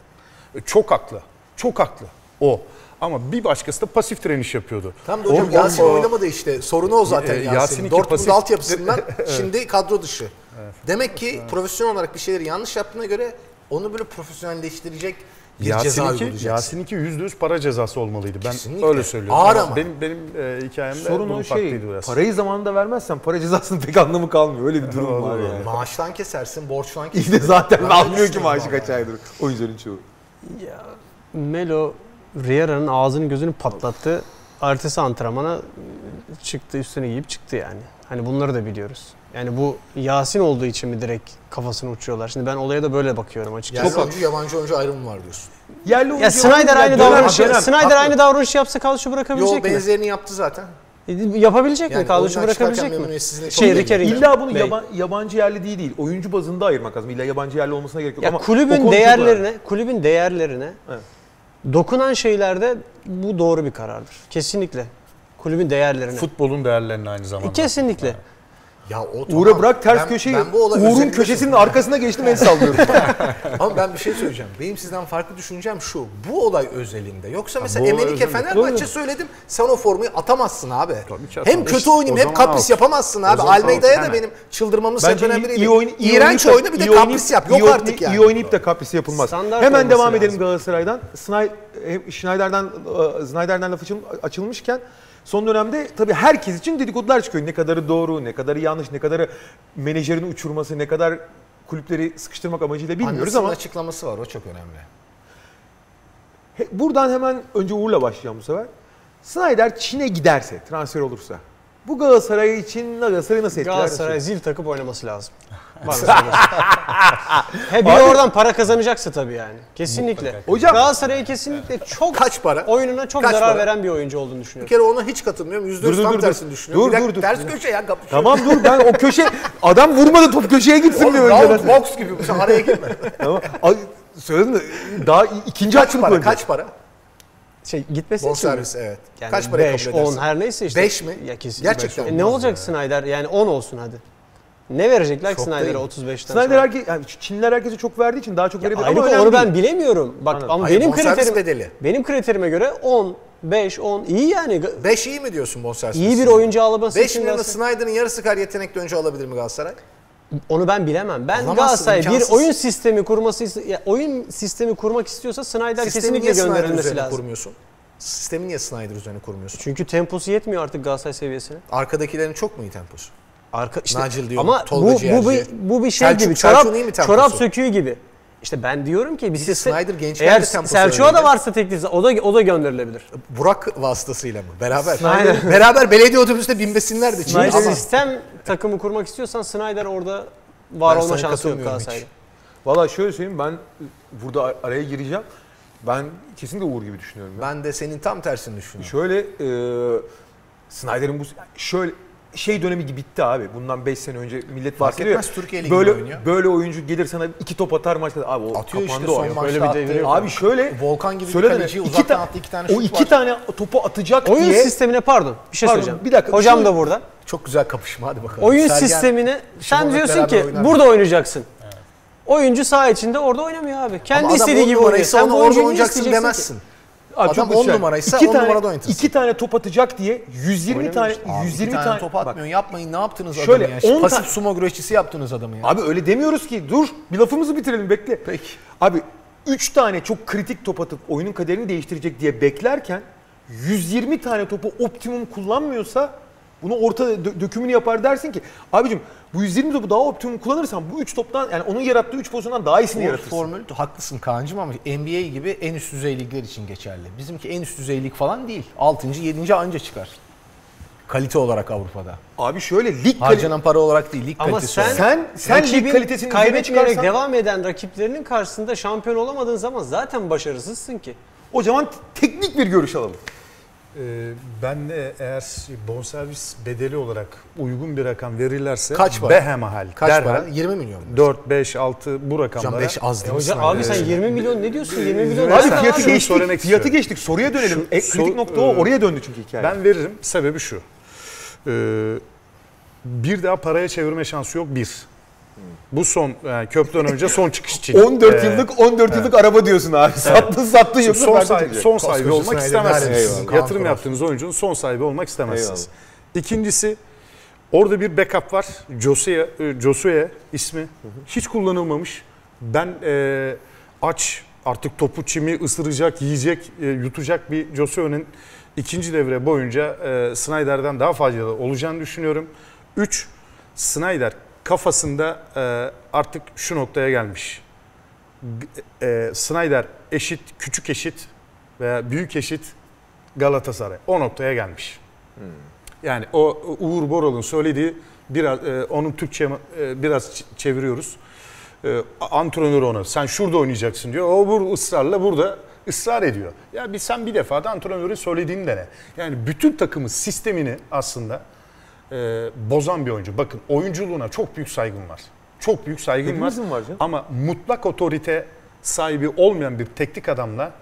E, Çok haklı. Çok haklı. O. Ama bir başkası da pasif direniş yapıyordu. Tam da hocam O- Yasin o- oynamadı işte. Sorunu o zaten Ee, Yasin. Yasin iki Dortmund pasif- altyapısından şimdi kadro dışı. Demek ki profesyonel olarak bir şeyleri yanlış yaptığına göre onu böyle profesyonelleştirecek bir Yasin ceza 2, uygulayacaksın. Yasin 2 %100 para cezası olmalıydı. Ben Kesinlikle. öyle söylüyorum. Ağır ama. Benim benim e, hikayemde Sorun bunun o şey, farklıydı biraz. parayı zamanında vermezsen para cezasının pek anlamı kalmıyor. Öyle bir durum var yani. Maaştan kesersin, borçtan kesersin. İşte zaten almıyor ki maaşı kaç aydır oyuncuların çoğu. Ya, Melo Riera'nın ağzını gözünü patlattı. Ertesi antrenmana çıktı üstüne giyip çıktı yani. Hani bunları da biliyoruz. Yani bu Yasin olduğu için mi direkt kafasını uçuyorlar? Şimdi ben olaya da böyle bakıyorum açıkçası. Yerli oyuncu, yabancı oyuncu ayrımı var diyorsun. Yerli oyuncu Ya Snyder aynı davranışı, Snyder aynı davranışı yapsa kadrosu bırakabilecek Yo mi? benzerini yaptı zaten. E, Yapabilecek mi? Yani Kadrosu oyundan çıkarken bırakabilecek mi? Şey, çok belli. Riker'i- İlla bunu Bey. yaban- yabancı yerli değil değil. Oyuncu bazında ayırmak lazım. İlla yabancı yerli olmasına gerek yok. Ya Ama kulübün değerlerine, kulübün değerlerine Evet. Dokunan şeylerde bu doğru bir karardır. Kesinlikle. Kulübün değerlerine. Futbolun değerlerini aynı zamanda. E, Kesinlikle. Ya o Uğur'a tamam. bırak ters Ben- köşeyi. ben bu olay Uğur'un köşesinin arkasına geçtim el sallıyorum. Ama ben bir şey söyleyeceğim. Benim sizden farklı düşüncem şu. Bu olay özelinde. Yoksa mesela Emenike özelinde. Fenerbahçe söyledim. Sen o formayı atamazsın abi. Tabii ki hem kötü oynayayım hem kapris out. yapamazsın abi. Almeida'ya da benim sebebi iyi, biriydi. iyi, oyn- iyi İğrenç oyna bir de iyi kapris yap. iyi Yok artık yani. İyi oynayıp da kapris yapılmaz. Standart Hemen devam edelim. Galatasaray'dan. Sny- hem Schneider'den e, Snyder'den laf açıl- açılmışken son dönemde tabii herkes için dedikodular çıkıyor. Ne kadarı doğru, ne kadarı yanlış, ne kadarı menajerin uçurması, ne kadar kulüpleri sıkıştırmak amacıyla bilmiyoruz Annesinin ama açıklaması var. O çok önemli. he- buradan hemen önce Uğur'la başlayacağım bu sefer. Snyder Çin'e giderse, transfer olursa bu Galatasaray için Galatasaray'ı nasıl etkiler? Galatasaray zil takıp oynaması lazım. He bir Abi- oradan para kazanacaksa tabii yani. Kesinlikle. Hocam- Galatasaray'a kesinlikle çok Kaç para? oyununa çok Kaç zarar para? veren bir oyuncu olduğunu Bir düşünüyorum. kere ona hiç katılmıyorum. Yüzde yüz Dur, tam dur, dur. tersini düşünüyorum. Dur, Bir dakika, dur, dur. Ters köşe ya kapışıyor. Tamam dur ben o köşe adam vurmadı top köşeye gitsin Oğlum, diyor round önceden. box gibi. Sen araya girme. Tamam. Ay, söyledim de daha ikinci kaç açılık para? önce. Kaç para? Şey gitmesi için mi? Bonservis evet. Yani kaç paraya 5, kabul edersin? 10 her neyse işte. 5 mi? Ya kesin. Gerçekten E ne olmaz olacak Snyder? Yani 10 olsun hadi. Ne verecekler ki değil. 35'ten Snyder sonra? herke, yani Çinliler herkese çok verdiği için daha çok verebilir ama önemli onu ben değil. bilemiyorum. Bak Anladım. ama Hayır, benim bonservis kriterim bedeli. benim kriterime göre 10, 5, 10 iyi yani. 5 iyi mi diyorsun bonservis? İyi bir oyuncu alaması 5 için milyonu Galatasaray- Snyder'ın yarısı kadar yetenekli oyuncu alabilir mi Galatasaray? Onu ben bilemem. Ben Alamazsın, Galatasaray bir imkansız. oyun sistemi kurması ya oyun sistemi kurmak istiyorsa Snyder Sistemi kesinlikle niye Snyder gönderilmesi üzerine lazım. kurmuyorsun? Sistemi niye Snyder üzerine kurmuyorsun? Çünkü temposu yetmiyor artık Galatasaray seviyesine. Arkadakilerin çok mu iyi temposu? Arka işte Nacil diyorum, ama Tolga bu, bu, Ciğerci. bir, bu bir şey Selçuk- gibi. Çorap, çorap söküğü gibi. İşte ben diyorum ki bir de sistem Snyder gençken eğer Selçuk'a da varsa teklif o da o da gönderilebilir. Burak vasıtasıyla mı? Beraber. Snyder- Beraber belediye otobüsünde binmesinler de. Snyder Ama sistem takımı kurmak istiyorsan Snyder orada var Ben olma şansı yok Galatasaray'da. Valla şöyle söyleyeyim ben burada ar- araya gireceğim. Ben kesinlikle Uğur gibi düşünüyorum. ya. ben de senin tam tersini düşünüyorum. Şöyle e, Snyder'in bu şöyle şey dönemi gibi bitti abi. Bundan 5 sene önce millet Fark ya, etmez, Türkiye Ligi'nde böyle, oynuyor. Böyle oyuncu gelir sana iki top atar maçta. Abi o Atıyor işte kapandı o. son ya. maçta Öyle bir yok. Abi şöyle Volkan gibi bir söyle iki uzaktan ta- attı iki tane O şut iki var. tane topu atacak Oyun diye sistemine pardon bir şey Pardon, söyleyeceğim. bir dakika, Hocam şöyle- da burada. Çok güzel kapışma hadi bakalım. Oyun Sergen- sistemine sen diyorsun ki oynar. burada oynayacaksın. Oyuncu saha içinde orada oynamıyor abi. Kendi Ama istediği gibi oynuyor. Sen bu niye oynayacaksın isteyeceksin ki? Abi Adam çok on güzel. numaraysa İki on tane- numarada oynatırsın. İki tane top atacak diye 120 tane Abi 120 bir tane, tane top bak, atmıyorsun. Yapmayın. Ne yaptınız Şöyle, adamı ya? 10 Pasif tane- sumo güreşçisi yaptınız adamı ya. Abi öyle demiyoruz ki. Dur bir lafımızı bitirelim bekle. Peki. Abi 3 tane çok kritik top atıp oyunun kaderini değiştirecek diye beklerken 120 tane topu optimum kullanmıyorsa bunu orta dö- dökümünü yapar dersin ki abicim bu 120 topu daha optimum kullanırsan bu 3 toptan yani onun yarattığı 3 pozisyondan daha iyisini Bu yaratırsın. formül haklısın Kaan'cığım ama NBA gibi en üst düzey ligler için geçerli. Bizimki en üst düzey lig falan değil. 6. 7. anca çıkar. Kalite olarak Avrupa'da. Abi şöyle lig kalitesi Harcanan para olarak değil, lig Ama kalitesi sen, olarak. Sen- sen lig rakibin üzerine kaybetmeyerek çıkarsan- devam eden rakiplerinin karşısında şampiyon olamadığın zaman zaten başarısızsın ki. o zaman teknik bir görüş alalım. Ee, ben de eğer bonservis bedeli olarak uygun bir rakam verirlerse Kaç para? behemahal, Kaç derhal para? 20 milyon. mu? 4, 5, 20 bu Hocam rakamlara 5 az değil mi? Hocam Snyder? abi sen 20 milyon ne diyorsun? 20 milyon Abi nereden fiyatı geçtik. söylemek Fiyatı istiyorum. geçtik. Soruya dönelim. Şu- E, kritik so- nokta o. e, Oraya döndü çünkü hikaye. Ben veririm. Sebebi şu. Ee, bir daha paraya çevirme şansı yok bir. Bu son yani köprüden önce son çıkış için. 14 Ee, yıllık 14 yıllık araba diyorsun abi. Sattın sattın yoksa son, çıkacak. son sahibi Koskoca olmak istemezsiniz. Eyvallah. Yatırım yaptığınız oyuncunun son sahibi olmak istemezsiniz. İkincisi orada bir backup var. Josue, e, Josue ismi. Hiç kullanılmamış. Ben e, aç artık topu çimi ısıracak, yiyecek, e, yutacak bir Josue'nin ikinci devre boyunca e, Snyder'den daha faydalı olacağını düşünüyorum. 3. Snyder kafasında e, artık şu noktaya gelmiş. E, Snyder eşit, küçük eşit veya büyük eşit Galatasaray. O noktaya gelmiş. Yani o Uğur Boral'ın söylediği biraz e, onun Türkçe e, biraz çeviriyoruz. E, antrenör ona sen şurada oynayacaksın diyor. O bu ısrarla burada ısrar ediyor. Ya bir sen bir defa da antrenörün söylediğini dene. Yani bütün takımın sistemini aslında e, bozan bir oyuncu. Bakın oyunculuğuna çok büyük saygım var. Çok büyük saygım var. Hepimizin var canım. Ama mutlak otorite sahibi olmayan bir teknik adamla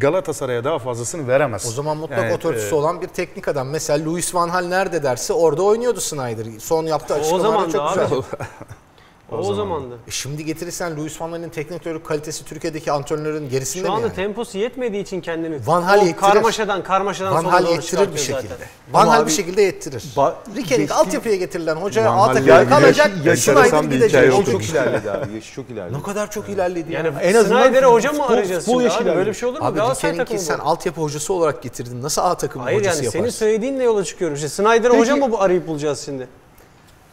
Galatasaray'a daha fazlasını veremez. O zaman mutlak Yani, otoritesi e, olan bir teknik adam. Mesela Louis Van Gaal nerede derse orada oynuyordu Snyder. Son yaptığı O açıklamalar zaman çok da güzel. abi. O, zamandı. E Şimdi getirirsen Louis Van Gaal'in teknik direktörlük kalitesi Türkiye'deki antrenörlerin gerisinde Şu mi anda yani? temposu yetmediği için kendini Van Hal o yettirir. karmaşadan karmaşadan Van sonra Hal yettirir bir şekilde. zaten. Van Hal bir şekilde yettirir. Ba- Rikenik geçti- altyapıya getirilen hoca A takımda yani kalacak. bir gidecek. hikaye Çok ilerledi abi. Yaşı çok ilerledi. Ne kadar çok ilerledi ya. Yani En azından Snyder'e hoca mı arayacağız şimdi yaşı abi? Böyle bir şey olur mu? Abi takımı sen bu. altyapı hocası olarak getirdin. Nasıl A takımı Hayır hocası yani yaparsın? senin söylediğinle yola çıkıyorum. İşte Snyder'e hoca mı bu arayıp bulacağız şimdi?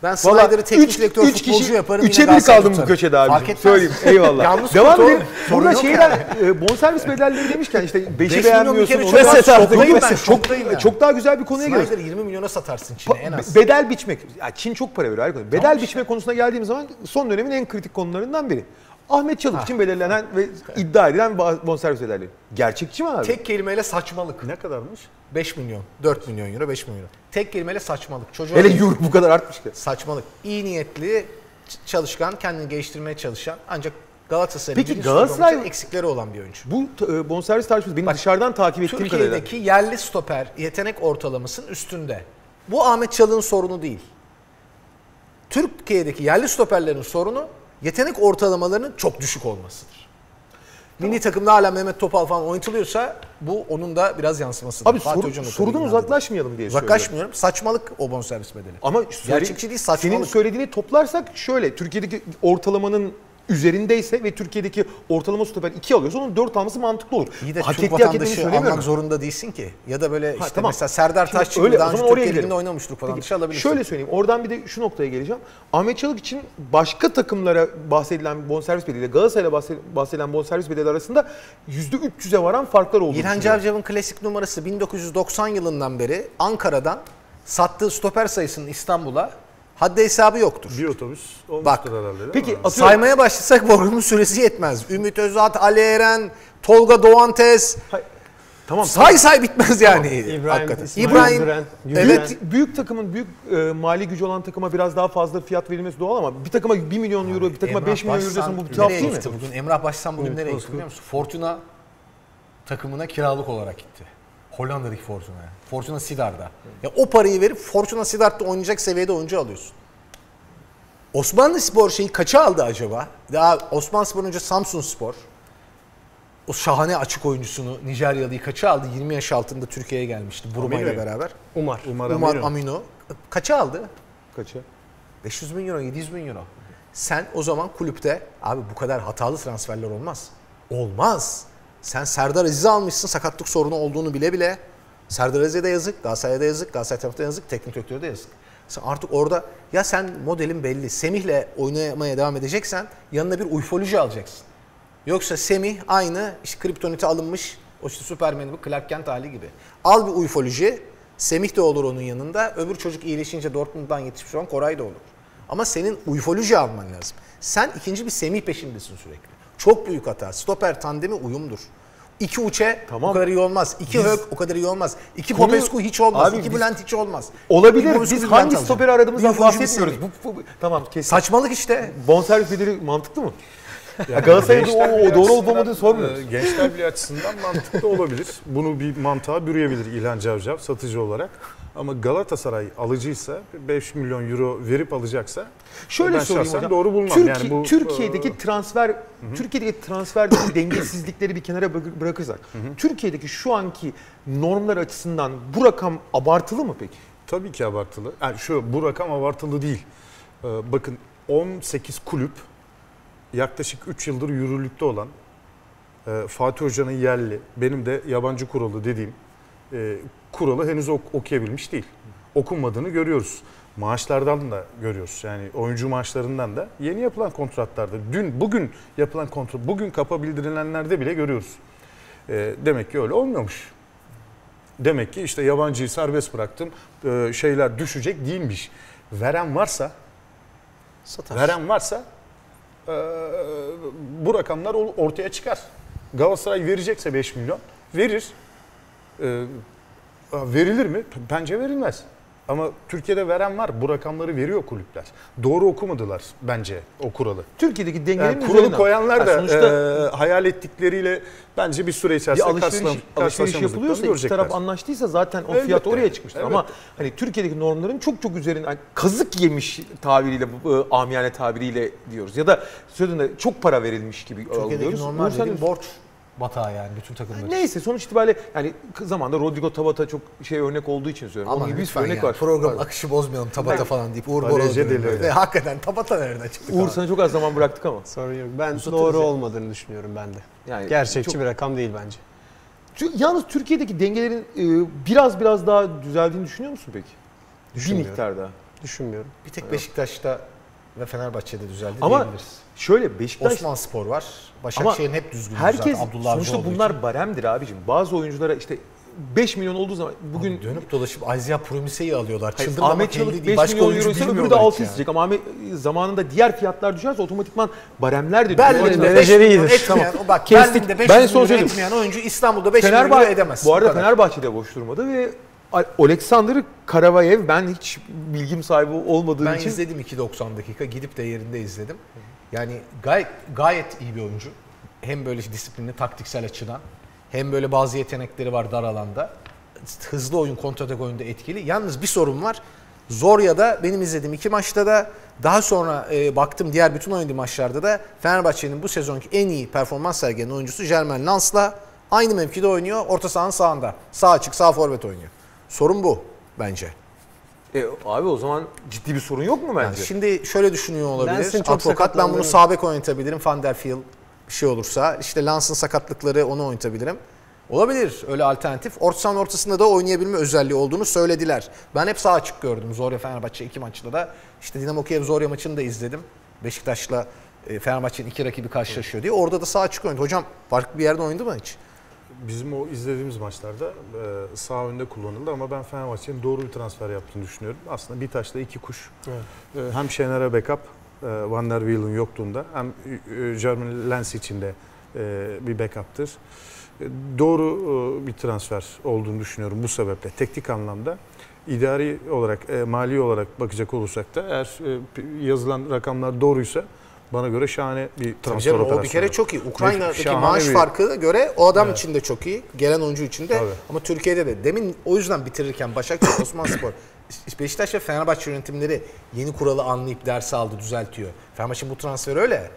Ben Snyder'ı teknik üç- direktör üç futbolcu kişi, yaparım. Üçe bir kaldım bu tutarım. köşede abi. Fark etmez. Söyleyeyim. Eyvallah. Yalnız Devam edelim. Burada yok şeyler, e, bonservis bedelleri demişken işte 5'i Beş milyon bir beğenmiyorsun. kere çok ben, çok, yani. çok daha güzel bir konuya geliyoruz. Snyder 20 milyona satarsın Çin'e en az. Be- Bedel biçmek. Ya Çin çok para veriyor. Bedel biçme konusuna geldiğim zaman son dönemin en kritik konularından biri. Ahmet Çalık için belirlenen ve iddia edilen bonservis bedelleri. Gerçekçi mi abi? Tek kelimeyle saçmalık. Ne kadarmış? 5 milyon, 4 milyon euro, 5 milyon euro. Tek kelimeyle saçmalık. Çocuğa Hele euro bu kadar artmış ki. saçmalık. İyi niyetli, çalışkan, kendini geliştirmeye çalışan ancak Galatasaray'ın Peki Galatasaray- eksikleri olan bir oyuncu. Bu e, bonservis tartışması benim dışarıdan takip ettiğim kadarıyla. Türkiye'deki yerli stoper yetenek ortalamasının üstünde. Bu Ahmet Çalık'ın sorunu değil. Türkiye'deki yerli stoperlerin sorunu yetenek ortalamalarının çok düşük olmasıdır. Milli takımda hala Mehmet Topal falan oynatılıyorsa bu onun da biraz yansımasıdır. Abi Fatih da sorudan uzaklaşmayalım diye söylüyorum. Uzaklaşmıyorum. Saçmalık o bonservis bedeli. Ama Gerçekçi değil, saçmalık. Senin söylediğini toplarsak şöyle Türkiye'deki ortalamanın üzerindeyse ve Türkiye'deki ortalama stoper 2 alıyorsa onun 4 alması mantıklı olur. İyi de Hak Türk ettiği vatandaşı almak zorunda değilsin ki. Ya da böyle işte tamam. mesela Serdar Taşçı öyle, daha önce Türkiye. Ligi'nde oynamıştır falan. Peki, Dışı alabilirsin. Şöyle söyleyeyim. Oradan bir de şu noktaya geleceğim. Ahmet Çalık için başka takımlara bahsedilen bonservis bedeli, Galatasaray'la bahse- bahsedilen bonservis bedeli arasında %300'e varan farklar olduğunu İlhan. Cavcav'ın klasik numarası 1990 yılından beri Ankara'dan sattığı stoper sayısının İstanbul'a haddi hesabı yoktur. Bir otobüs olmuştur Bak, herhalde değil Peki mi? atıyorum. Saymaya başlasak programın süresi yetmez. Ümit Özat, Ali Eren, Tolga Doğantes. Tamam. Say say bitmez yani. İbrahim, Hakikaten. İsmail İbrahim, Güren, evet. Büyük, takımın büyük e, mali gücü olan takıma biraz daha fazla fiyat verilmesi doğal ama bir takıma 1 milyon euro, bir takıma Emrah 5 milyon euro diyorsun bu tuhaf nereye değil mi? bugün? Emrah Başsan bugün nereye gitti biliyor musun? Fortuna takımına kiralık olarak gitti. Hollanda'daki Fortuna'ya. Fortuna Sidar'da. Ya o parayı verip Fortuna Sidar'da oynayacak seviyede oyuncu alıyorsun. Osmanlı Spor şeyi kaça aldı acaba? Daha Osmanlı Spor'un önce Samsun Spor. O şahane açık oyuncusunu Nijeryalı'yı kaça aldı? 20 yaş altında Türkiye'ye gelmişti Buruma ile beraber. Umar. Umar, Umar Amino. Amino. Kaça aldı? Kaça? 500 bin euro, 700 bin euro. Sen o zaman kulüpte abi bu kadar hatalı transferler olmaz. Olmaz. Sen Serdar Aziz'i almışsın sakatlık sorunu olduğunu bile bile. Serdar Aziz'e de yazık, Galatasaray'a da yazık, Galatasaray tarafına yazık, teknik direktöre de yazık. Sen artık orada ya sen modelin belli. Semih'le oynamaya devam edeceksen yanına bir ufoloji alacaksın. Yoksa Semih aynı işte kriptonite alınmış o işte Superman gibi Clark Kent hali gibi. Al bir ufoloji. Semih de olur onun yanında. Öbür çocuk iyileşince Dortmund'dan yetişmiş olan Koray da olur. Ama senin ufoloji alman lazım. Sen ikinci bir Semih peşindesin sürekli. Çok büyük hata. Stoper tandemi uyumdur. İki Uçe Tamam. o kadar iyi olmaz. İki Biz- Hök o kadar iyi olmaz. İki Konuyu- Popescu hiç olmaz. Abi iki biz- Bülent hiç olmaz. Olabilir. Biz bir hangi Bülent stoperi aradığımızdan bahsetmiyoruz. Semih. Bu, bu- tamam kesin. Saçmalık işte. Bonservis bedeli mantıklı mı? Ya Galatasaray'da o, doğru olup olmadığını sormuyoruz. e, Gençler Birliği açısından mantıklı olabilir. Bunu bir mantığa bürüyebilir İlhan Cavcav satıcı olarak. Ama Galatasaray alıcıysa 5 milyon euro verip alacaksa Şöyle ben sorayım hocam. doğru bulmam. Türkiye- yani bu Türkiye'deki e, transfer Türkiye'deki transferdeki dengesizlikleri bir kenara bırak- bırakırsak Türkiye'deki şu anki normlar açısından bu rakam abartılı mı peki? Tabii ki abartılı. Yani şu bu rakam abartılı değil. Ee, bakın 18 kulüp yaklaşık 3 yıldır yürürlükte olan e, Fatih Hoca'nın yerli, benim de yabancı kuralı dediğim e, kuralı henüz ok- okuyabilmiş değil. Okunmadığını görüyoruz. Maaşlardan da görüyoruz. Yani oyuncu maaşlarından da yeni yapılan kontratlarda dün bugün yapılan kontrat bugün kapa bildirilenlerde bile görüyoruz. E, demek ki öyle olmuyormuş. Demek ki işte yabancıyı serbest bıraktım. e, şeyler düşecek değilmiş. Veren varsa, Satar. veren varsa bu rakamlar ortaya çıkar. Galatasaray verecekse 5 milyon verir. E, verilir mi? Bence verilmez. Ama Türkiye'de veren var. Bu rakamları veriyor kulüpler. Doğru okumadılar bence o kuralı. Türkiye'deki dengelerin Yani kuralı üzerinden. koyanlar da sonuçta e, hayal ettikleriyle bence bir süre bir içerisinde alışveriş, karşılam- alışveriş yapılıyorsa iki taraf anlaştıysa zaten o Elbette. fiyat oraya çıkmıştır. Evet. Ama hani Türkiye'deki normların çok çok üzerine yani kazık yemiş tabiriyle, bu, e, amiyane tabiriyle diyoruz. Ya da sözünde çok para verilmiş gibi Türkiye'deki alıyoruz. normal borç batağı yani bütün takımlar için. Neyse sonuç itibariyle yani zamanda Rodrigo Tabata çok şey örnek olduğu için söylüyorum. Ama Onun gibi bir lütfen örnek ya, var. program akışı bozmayalım tabata Hayır. falan deyip Uğur Kaleci Boral diyorum deli böyle. öyle. Hakikaten tabata nereden çıktı? Uğur sana çok az zaman bıraktık ama. Sorun yok. Ben doğru ya. olmadığını düşünüyorum ben de. Yani Gerçekçi çok- bir rakam değil bence. Tü- Yalnız Türkiye'deki dengelerin e, biraz biraz daha düzeldiğini düşünüyor musun peki? Bir Düşünmüyorum. miktar daha. Düşünmüyorum. Bir tek Beşiktaş'ta ve Fenerbahçe'de düzeldi Ama diyebiliriz. Şöyle Beşiktaş Osman Spor var. Başakşehir'in hep düzgün herkes zaten. Abdullah sonuçta bunlar için. baremdir abicim. Bazı oyunculara işte 5 milyon olduğu zaman bugün dönüp dolaşıp Azia Promise'yi alıyorlar. Hayır, Çıldırmamak Ahmet Çalık değil. 5 Başka milyon euro ise öbürü de bilmiyorlar 6 hiç yani. isteyecek. Ama Ahmet, zamanında diğer fiyatlar düşerse otomatikman baremler de Berlin'de düşüyor. de- Beş Menajeri milyon iyidir. Etmeyen, o bak Kestik. Berlin'de 5 Ben milyon etmeyen oyuncu İstanbul'da 5 milyon edemez. bu arada. Fenerbahçe'de boş durmadı ve Alexander Karavayev ben hiç bilgim sahibi olmadığım Ben için izledim 2.90 dakika. Gidip de yerinde izledim. Yani gayet, gayet iyi bir oyuncu. Hem böyle disiplinli, taktiksel açıdan. Hem böyle bazı yetenekleri var dar alanda. Hızlı oyun, kontratak oyunda etkili. Yalnız bir sorun var. Zorya'da benim izlediğim iki maçta da daha sonra e, baktım diğer bütün oynadığı maçlarda da Fenerbahçe'nin bu sezonki en iyi performans sergilenen oyuncusu Jermaine Lans'la aynı mevkide oynuyor. Orta sahanın sağında. Sağ açık, sağ forvet oynuyor. Sorun bu bence. E, abi o zaman ciddi bir sorun yok mu Yani bence? şimdi şöyle düşünüyor olabilir. Lans'ın çok Advokat ben bunu sağ bek oynatabilirim. Van der Fiel bir şey olursa. İşte Lans'ın sakatlıkları onu oynatabilirim. Olabilir öyle alternatif. Orta sahanın ortasında da oynayabilme özelliği olduğunu söylediler. Ben hep sağ açık gördüm Zorya Fenerbahçe iki maçta da. İşte Dinamo Kiev Zorya maçını da izledim. Beşiktaş'la e, Fenerbahçe'nin iki rakibi karşılaşıyor diye. Orada da sağ açık oynadı. Hocam farklı bir yerde oynadı mı hiç? Bizim o izlediğimiz maçlarda e, sağ önde kullanıldı ama ben Fenerbahçe'nin doğru bir transfer yaptığını düşünüyorum. Aslında bir taşla iki kuş. E, hem Şener'e backup e, Van der Wiel'in yokluğunda hem e, Jermaine Lens için de e, bir backup'tır. E, doğru e, bir transfer olduğunu düşünüyorum bu sebeple. Teknik anlamda idari olarak, e, mali olarak bakacak olursak da eğer e, yazılan rakamlar doğruysa bana göre şahane bir transfer canım, operasyonu. o bir kere çok iyi. Ukrayna'daki Şahane maaş bir- farkı göre o adam için de çok iyi. Gelen oyuncu için de. Tabii. Ama Türkiye'de de. Demin o yüzden bitirirken Başakşehir, Osmanspor, Beşiktaş ve Fenerbahçe yönetimleri yeni kuralı anlayıp ders aldı, düzeltiyor. Fenerbahçe'nin bu transferi öyle.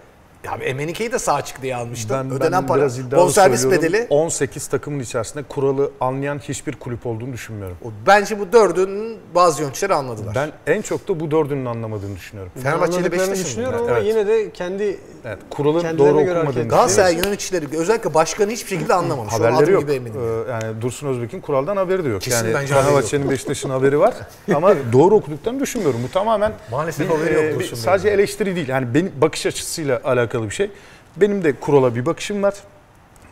Ya abi Emenike'yi de sağ açık diye almıştım. Ben, Ödenen ben para. biraz Bonservis bedeli. 18 takımın içerisinde kuralı anlayan hiçbir kulüp olduğunu düşünmüyorum. O- Bence bu dördünün bazı yöneticileri anladılar. Ben en çok da bu dördünün anlamadığını düşünüyorum. Fenerbahçe ile Anladıklarını Beşiktaş'ın düşünüyorum ama Evet. yine de kendi Evet, Kendilerine doğru okumadığını Galatasaray düşünüyorum. yöneticileri özellikle başkanı hiçbir şekilde anlamamış. Haberleri yok. gibi eminim. Ee, yani Dursun Özbek'in kuraldan haberi de yok. Kesin yani Fenerbahçe'nin Beşiktaş'ın haberi var ama doğru okuduklarını düşünmüyorum. Bu tamamen Maalesef bir, haberi yok e, bir- Dursun Bey'in. sadece eleştiri değil. Yani benim bakış açısıyla alakalı bir şey. Benim de kurala bir bakışım var.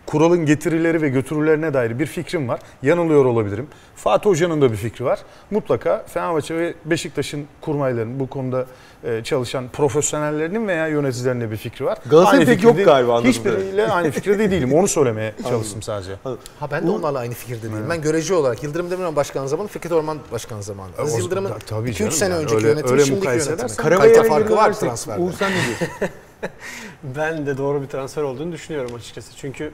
Kuralın getirileri ve götürülerine dair bir fikrim var. Yanılıyor olabilirim. Fatih Hoca'nın da bir fikri var. Mutlaka Fenerbahçe ve Beşiktaş'ın kurmaylarının bu konuda e, çalışan profesyonellerinin veya yöneticilerinin bir fikri var. Galatasaray Aynı pek yok galiba Hiçbiriyle aynı fikirde değilim. Onu söylemeye çalıştım sadece. Ha ben de onlarla aynı fikirde değilim. Ben göreci olarak Yıldırım Demirören başkan zamanı, Fikret Orman başkan zamanı. Aziz o- Yıldırım'ın ta- tabii 2-3 canım sene yani önceki öyle- yönetimi öyle şimdiki yönetimi. Kalite farkı var transferde. Uğur sen ne diyorsun? Ben de doğru bir transfer olduğunu düşünüyorum açıkçası. Çünkü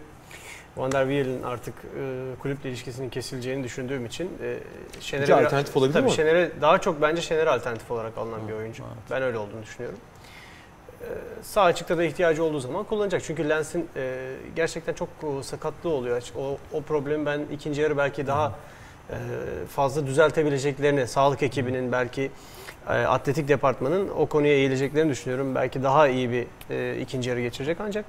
Van der Wiel'in artık e, kulüple ilişkisinin kesileceğini düşündüğüm için e, Şener'e Bir alternatif olabilir tabii mi? Şener'e daha çok bence Şener'e alternatif olarak alınan bir oyuncu. Ben öyle olduğunu düşünüyorum. E, sağ açıkta da ihtiyacı olduğu zaman kullanacak. Çünkü Lens'in e, gerçekten çok e, sakatlığı oluyor. O, o problemi ben ikinci yarı belki daha e, fazla düzeltebileceklerini, sağlık ekibinin belki atletik departmanın o konuya eğileceklerini düşünüyorum. Belki daha iyi bir e, ikinci yarı geçirecek ancak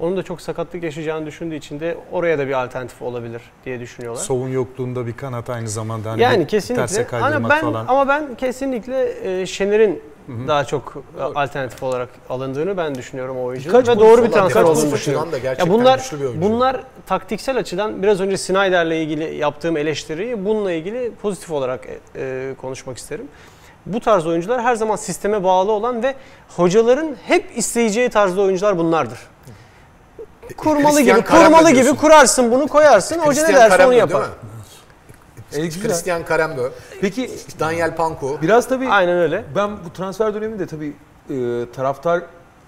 onun da çok sakatlık yaşayacağını düşündüğü için de oraya da bir alternatif olabilir diye düşünüyorlar. Savun yokluğunda bir kanat aynı zamanda. Hani yani kesinlikle. Terse kaydırmak Ama ben falan. ama ben kesinlikle e, Şener'in Hı hı. daha çok e, alternatif olarak alındığını ben düşünüyorum o oyuncunun Birkaç ve doğru bir transfer olduğunu düşünüyorum. da gerçekten Ya bunlar güçlü bir oyuncu. bunlar taktiksel açıdan biraz önce Snyder'le ilgili yaptığım eleştiriyi bununla ilgili pozitif olarak e, e, konuşmak isterim. Bu tarz oyuncular her zaman sisteme bağlı olan ve hocaların hep isteyeceği tarzda oyuncular bunlardır. Kurmalı Christian gibi, kurmalı gibi kurarsın, bunu koyarsın, hoca ne derse onu Karembe yapar. E. Christian Karembö, Peki Daniel Panko. biraz tabii Aynen öyle. ben bu transfer döneminde tabii e, taraftar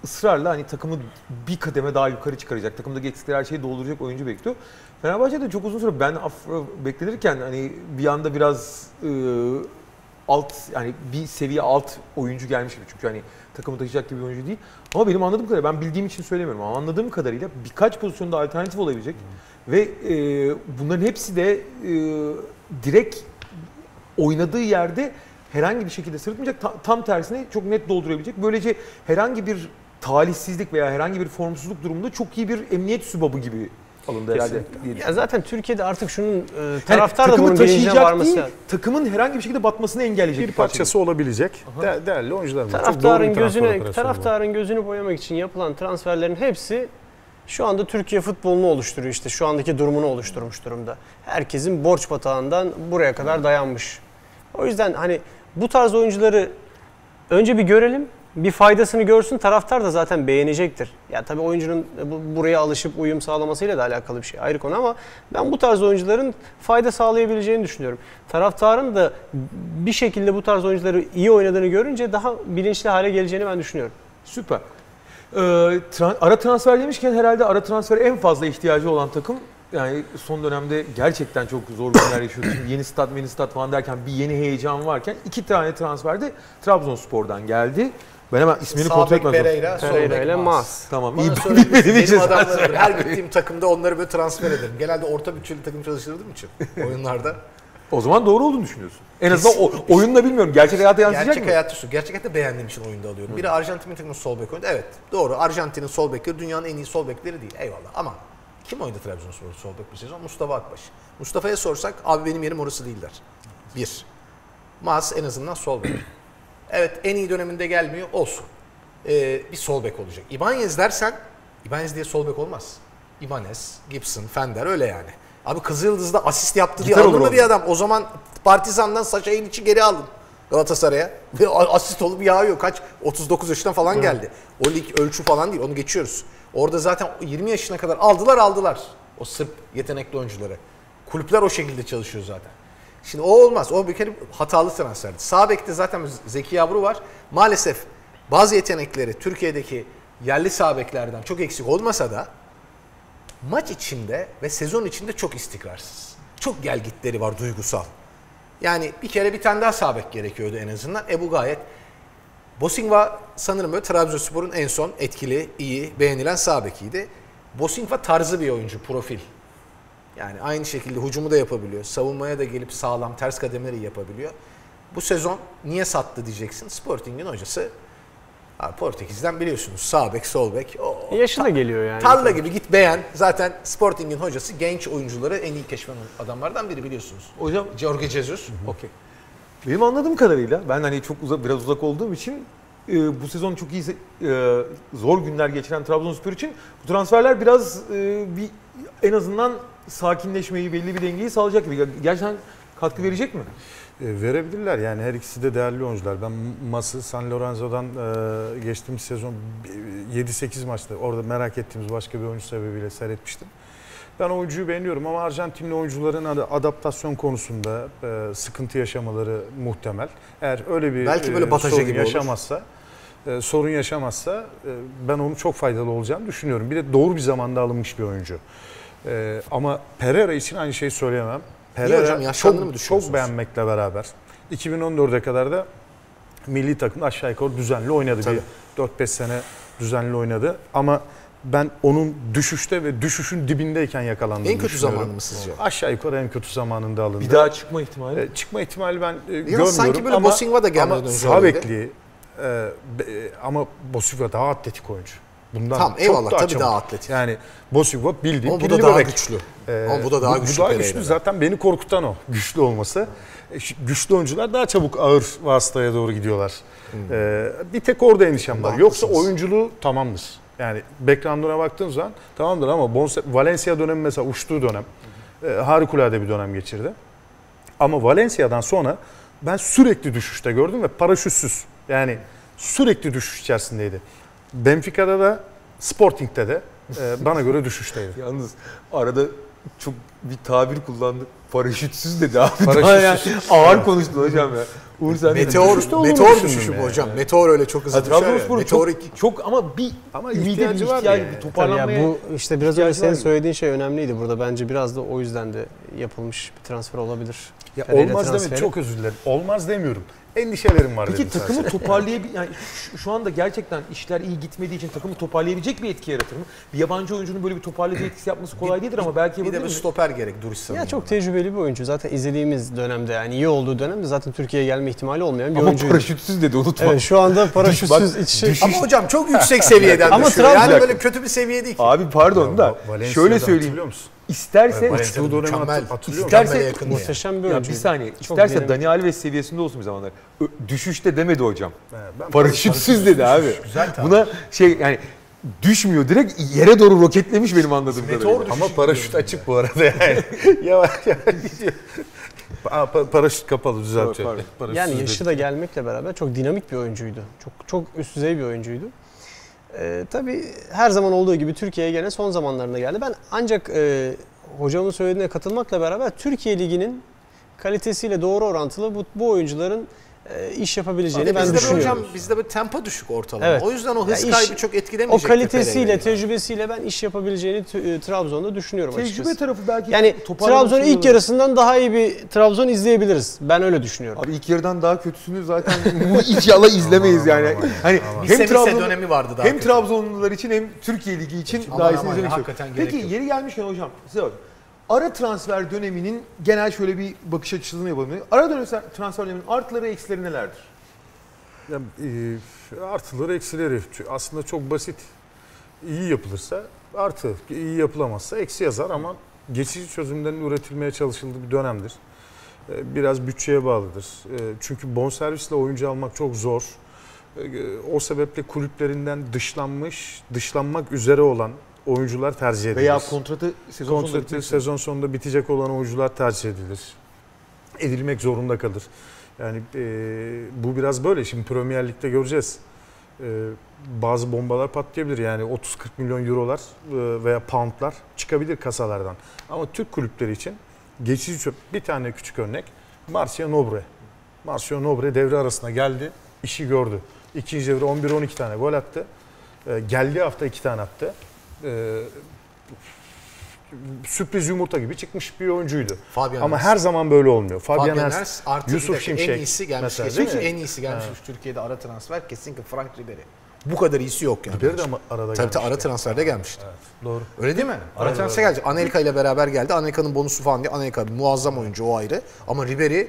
ısrarla hani takımı bir kademe daha yukarı çıkaracak. Takımdaki eksikleri her şeyi dolduracak oyuncu bekliyor. Fenerbahçe de çok uzun süre ben Afra beklenirken hani bir anda biraz e, alt yani bir seviye alt oyuncu gelmiş gibi çünkü hani takımı taşıyacak gibi bir oyuncu değil. Ama benim anladığım kadarıyla ben bildiğim için söylemiyorum ama anladığım kadarıyla birkaç pozisyonda alternatif olabilecek ve e, bunların hepsi de e, direkt oynadığı yerde herhangi bir şekilde sırıtmayacak. Ta- tam tersine çok net doldurabilecek. Böylece herhangi bir talihsizlik veya herhangi bir formsuzluk durumunda çok iyi bir emniyet sübabı gibi alındı herhalde. Diye Ya zaten Türkiye'de artık şunun e, Yani taraftar da takımı bunun bilincine taşıyacak varması değil, takımın herhangi bir şekilde batmasını engelleyecek bir parça parçası olabilecek de- değerli oyuncular Taraftarın gözüne taraftarın gözünü boyamak için yapılan transferlerin hepsi şu anda Türkiye futbolunu oluşturuyor işte şu andaki durumunu oluşturmuş durumda. Herkesin borç batağından buraya kadar dayanmış. O yüzden hani bu tarz oyuncuları önce bir görelim. Bir faydasını görsün taraftar da zaten beğenecektir. Ya tabii oyuncunun bu- buraya alışıp uyum sağlamasıyla da alakalı bir şey ayrı konu ama ben bu tarz oyuncuların fayda sağlayabileceğini düşünüyorum. Taraftarın da bir şekilde bu tarz oyuncuları iyi oynadığını görünce daha bilinçli hale geleceğini ben düşünüyorum. Süper. Ee, tra- ara transfer demişken herhalde ara transfere en fazla ihtiyacı olan takım yani son dönemde gerçekten çok zor günler yaşıyoruz. Yeni stat, yeni stat falan derken bir yeni heyecan varken iki tane transfer de Trabzonspor'dan geldi. Ben hemen ismini kontrol Sağ bek etmem lazım. Pereira, sol Pereira bek ile Mas. Tamam Bana iyi söyleyin, bilmediğim için benim sen adamlarım söyle. her gittiğim takımda onları böyle transfer ederim. Genelde orta bütçeli takım çalıştırdığım için oyunlarda. O zaman doğru olduğunu düşünüyorsun. En azından o, oyunla bilmiyorum. Gerçek hayata yansıyacak Gerçek mı? hayatı su. Gerçek hayatta beğendiğim için oyunda alıyorum. Biri Arjantin takımının sol bek oynadı. Evet doğru Arjantin'in sol bekleri dünyanın en iyi sol bekleri değil. Eyvallah ama kim oynadı Trabzonspor'da sol bek bu sezon? Mustafa Akbaş. Mustafa'ya sorsak abi benim yerim orası değil der. Bir. Mas en azından sol bek. Evet en iyi döneminde gelmiyor olsun. Ee, bir sol bek olacak. İbanez dersen İbanez diye sol bek olmaz. İbanez, Gibson, Fender öyle yani. Abi Kızıldız'da asist yaptı diye Gitar mı o bir adam? O zaman Partizan'dan Saşa içi geri alın Galatasaray'a. Ve asist olup yağıyor. Kaç? 39 yaşına falan geldi. O lig ölçü falan değil. Onu geçiyoruz. Orada zaten 20 yaşına kadar aldılar aldılar. O Sırp yetenekli oyuncuları. Kulüpler o şekilde çalışıyor zaten. Şimdi o olmaz. O bir kere hatalı transferdi. Sağ bekte zaten Zeki Yavru var. Maalesef bazı yetenekleri Türkiye'deki yerli sağ beklerden çok eksik olmasa da maç içinde ve sezon içinde çok istikrarsız. Çok gelgitleri var duygusal. Yani bir kere bir tane daha sağ bek gerekiyordu en azından. E bu gayet Bosingva sanırım böyle Trabzonspor'un en son etkili, iyi, beğenilen sağ bekiydi. Bosingva tarzı bir oyuncu, profil. Yani aynı şekilde hücumu da yapabiliyor. Savunmaya da gelip sağlam, ters kademeleri yapabiliyor. Bu sezon niye sattı diyeceksin. Sporting'in hocası abi Portekiz'den biliyorsunuz sağ bek, sol bek. O, Yaşı da geliyor yani. Tarla gibi git beğen. Zaten Sporting'in hocası genç oyuncuları en iyi keşfeden adamlardan biri biliyorsunuz. Hocam Jorge Jesus. Okey. Benim anladığım kadarıyla ben hani çok uzak biraz uzak olduğum için e, bu sezon çok iyi e, zor günler geçiren Trabzonspor için bu transferler biraz e, bir en azından sakinleşmeyi, belli bir dengeyi sağlayacak gibi. Gerçekten katkı verecek mi? E, verebilirler yani her ikisi de değerli oyuncular. Ben Mas'ı San Lorenzo'dan e, geçtiğimiz sezon e, 7-8 maçta orada merak ettiğimiz başka bir oyuncu sebebiyle seyretmiştim. Ben oyuncuyu beğeniyorum ama Arjantinli oyuncuların ad- adaptasyon konusunda e, sıkıntı yaşamaları muhtemel. Eğer öyle bir Belki böyle e, sorun gibi olur. E, sorun yaşamazsa e, ben onun çok faydalı olacağını düşünüyorum. Bir de doğru bir zamanda alınmış bir oyuncu. E, ama Pereira için aynı şeyi söyleyemem. Pereira hocam, mı çok, çok beğenmekle beraber 2014'e kadar da milli takımda aşağı yukarı düzenli oynadı. Tabii. Bir 4-5 sene düzenli oynadı. Ama ben onun düşüşte ve düşüşün dibindeyken yakalandığını En kötü zamanı mı sizce? Aşağı yukarı en kötü zamanında alındı. Bir daha çıkma ihtimali. E, çıkma ihtimali ben e, görmüyorum sanki böyle ama, Bosilva da gelmeden ama önce sağ bekliği e, be- e, ama Bosilva daha atletik oyuncu. Bundan çok eyvallah, daha tabii çabuk. daha atletik. Yani Bosilva bildiğin Ama bu da daha bebek. güçlü. E, Ama bu da daha bu, güçlü Bu daha güçlü. Zaten beni korkutan o. Güçlü olması. E, güçlü oyuncular daha çabuk ağır vasıtaya doğru gidiyorlar. E, bir tek orada endişem var. Yoksa oyunculuğu tamamdır. Yani background'una baktığın zaman tamamdır ama Bonse, Valencia dönemi mesela uçtuğu dönem e, harikulade bir dönem geçirdi. Ama Valencia'dan sonra ben sürekli düşüşte gördüm ve paraşütsüz. Yani sürekli düşüş içerisindeydi. Benfica'da da Sporting'de de e, bana göre düşüşteydi. Yalnız arada çok bir tabir kullandı. Paraşütsüz dedi abi. Paraşütsüz. Yani ağır konuştun hocam ya. Uğur sen Meteor, düşüşte meteor düşüşü bu yani. hocam. Meteor öyle çok hızlı Ha, düşer Meteorik. çok, çok ama bir Ama bir ihtiyacı var ihtiyacı, yani. bir toparlanmaya. ya bu işte biraz önce ihtiyacı senin söylediğin şey önemliydi burada. Bence biraz da o yüzden de yapılmış bir transfer olabilir. Ya Pereira olmaz demedim. Çok özür dilerim. Olmaz demiyorum. Endişelerim var Peki dedim takımı sadece. toparlayabil yani şu, şu anda gerçekten işler iyi gitmediği için takımı toparlayabilecek bir etki yaratır mı? Bir yabancı oyuncunun böyle bir toparlayıcı etkisi yapması kolay değildir ama belki Bir de yapabilir bir mi? stoper gerek Duris Ya çok tecrübeli bir oyuncu. Zaten izlediğimiz dönemde yani iyi olduğu dönemde zaten Türkiye'ye gelme ihtimali olmayan bir Ama oyuncuydu. paraşütsüz dedi unutma. Evet şu anda paraşütsüz içi. düş- Ama hocam çok yüksek seviyeden Ama düşüyor. Yani böyle kötü bir seviye değil ki. Abi pardon da Va- Valencia'da şöyle söyleyeyim. Hatırlıyor musun? İsterse Uçtuğu dönemi mükemmel. hatırlıyor? İsterse-. Muhteşem bir oyuncu. bir saniye Çok isterse. Dani Alves seviyesinde olsun bir zamanlar. Ö- Düşüşte demedi hocam. Ben Paraşütsüz dedi abi. Güzel tabii. Buna şey yani düşmüyor direkt yere doğru roketlemiş benim anladığım Meteor kadarıyla. Ama paraşüt açık bu arada yani. yavaş yavaş gidiyor. Aa, pa- paraşüt kapalı düzeltiyor. Yani yaşı da gelmekle beraber çok dinamik bir oyuncuydu. Çok çok üst düzey bir oyuncuydu. Ee, tabii her zaman olduğu gibi Türkiye'ye gene son zamanlarında geldi. Ben ancak e, hocamın söylediğine katılmakla beraber Türkiye Ligi'nin kalitesiyle doğru orantılı bu, bu oyuncuların e, iş yapabileceğini ben bizde de düşünüyorum. hocam bizde bir tempo düşük ortalama. Evet. O yüzden o hız Ya iş- kaybı çok o etkilemeyecek. kalitesiyle, tecrübesiyle ben iş yapabileceğini t- e, Trabzon'da düşünüyorum Tecrübe açıkçası. tarafı belki Yani iyi ilk yarısından daha iyi bir Trabzon izleyebiliriz. Ben öyle düşünüyorum. Abi ilk yarıdan daha kötüsünü zaten inşallah izlemeyiz Aman, yani. aman. Hani Aman. Hem Trabzon dönemi vardı daha hem. Trabzonlular için hem Türkiye Ligi için Aman daha iyisini izlemek Peki yeri gelmişken hocam size bak. Ara transfer döneminin genel şöyle bir bakış açısını yapalım. Ara dönem transfer döneminin artıları eksileri nelerdir? Ya, e, artıları eksileri aslında çok basit. İyi yapılırsa artı, iyi yapılamazsa eksi yazar ama geçici çözümlerin üretilmeye çalışıldığı bir dönemdir. E, Biraz bütçeye bağlıdır. E, Çünkü bonservisle oyuncu almak çok zor. E, O sebeple kulüplerinden dışlanmış, dışlanmak üzere olan oyuncular tercih edilir. Veya kontratı sezon sonunda Kontratı bitmiş. sezon sonunda bitecek olan oyuncular tercih edilir. Edilmek zorunda kalır. Yani e, bu biraz böyle. Şimdi Premier Lig'de göreceğiz. E, bazı bombalar patlayabilir. Yani 30-40 milyon eurolar e, veya poundlar çıkabilir kasalardan. Ama Türk kulüpleri için geçici çöp. Bir tane küçük örnek. Marcia Nobre. Marcia Nobre devre arasına geldi. işi gördü. İkinci devre 11-12 tane gol attı. E, geldiği hafta 2 tane attı. E, sürpriz yumurta gibi çıkmış bir oyuncuydu. Fabian Ama Ernst. her zaman böyle olmuyor. Fabian, Fabian Ernst, Ernst artı Yusuf Şimşek en iyisi gelmiş. mesela, mi? en iyisi gelmiş Türkiye'de ara transfer kesinlikle Frank Ribery. Bu kadar iyisi yok yani. Ribery de ama arada Tabii tabii ara gelmişti. transferde gelmişti. Doğru. Öyle değil mi? Ara transfer geldi. Anelka ile beraber geldi. Anelka'nın bonusu falan diye. Anelka muazzam oyuncu o ayrı. Ama Ribery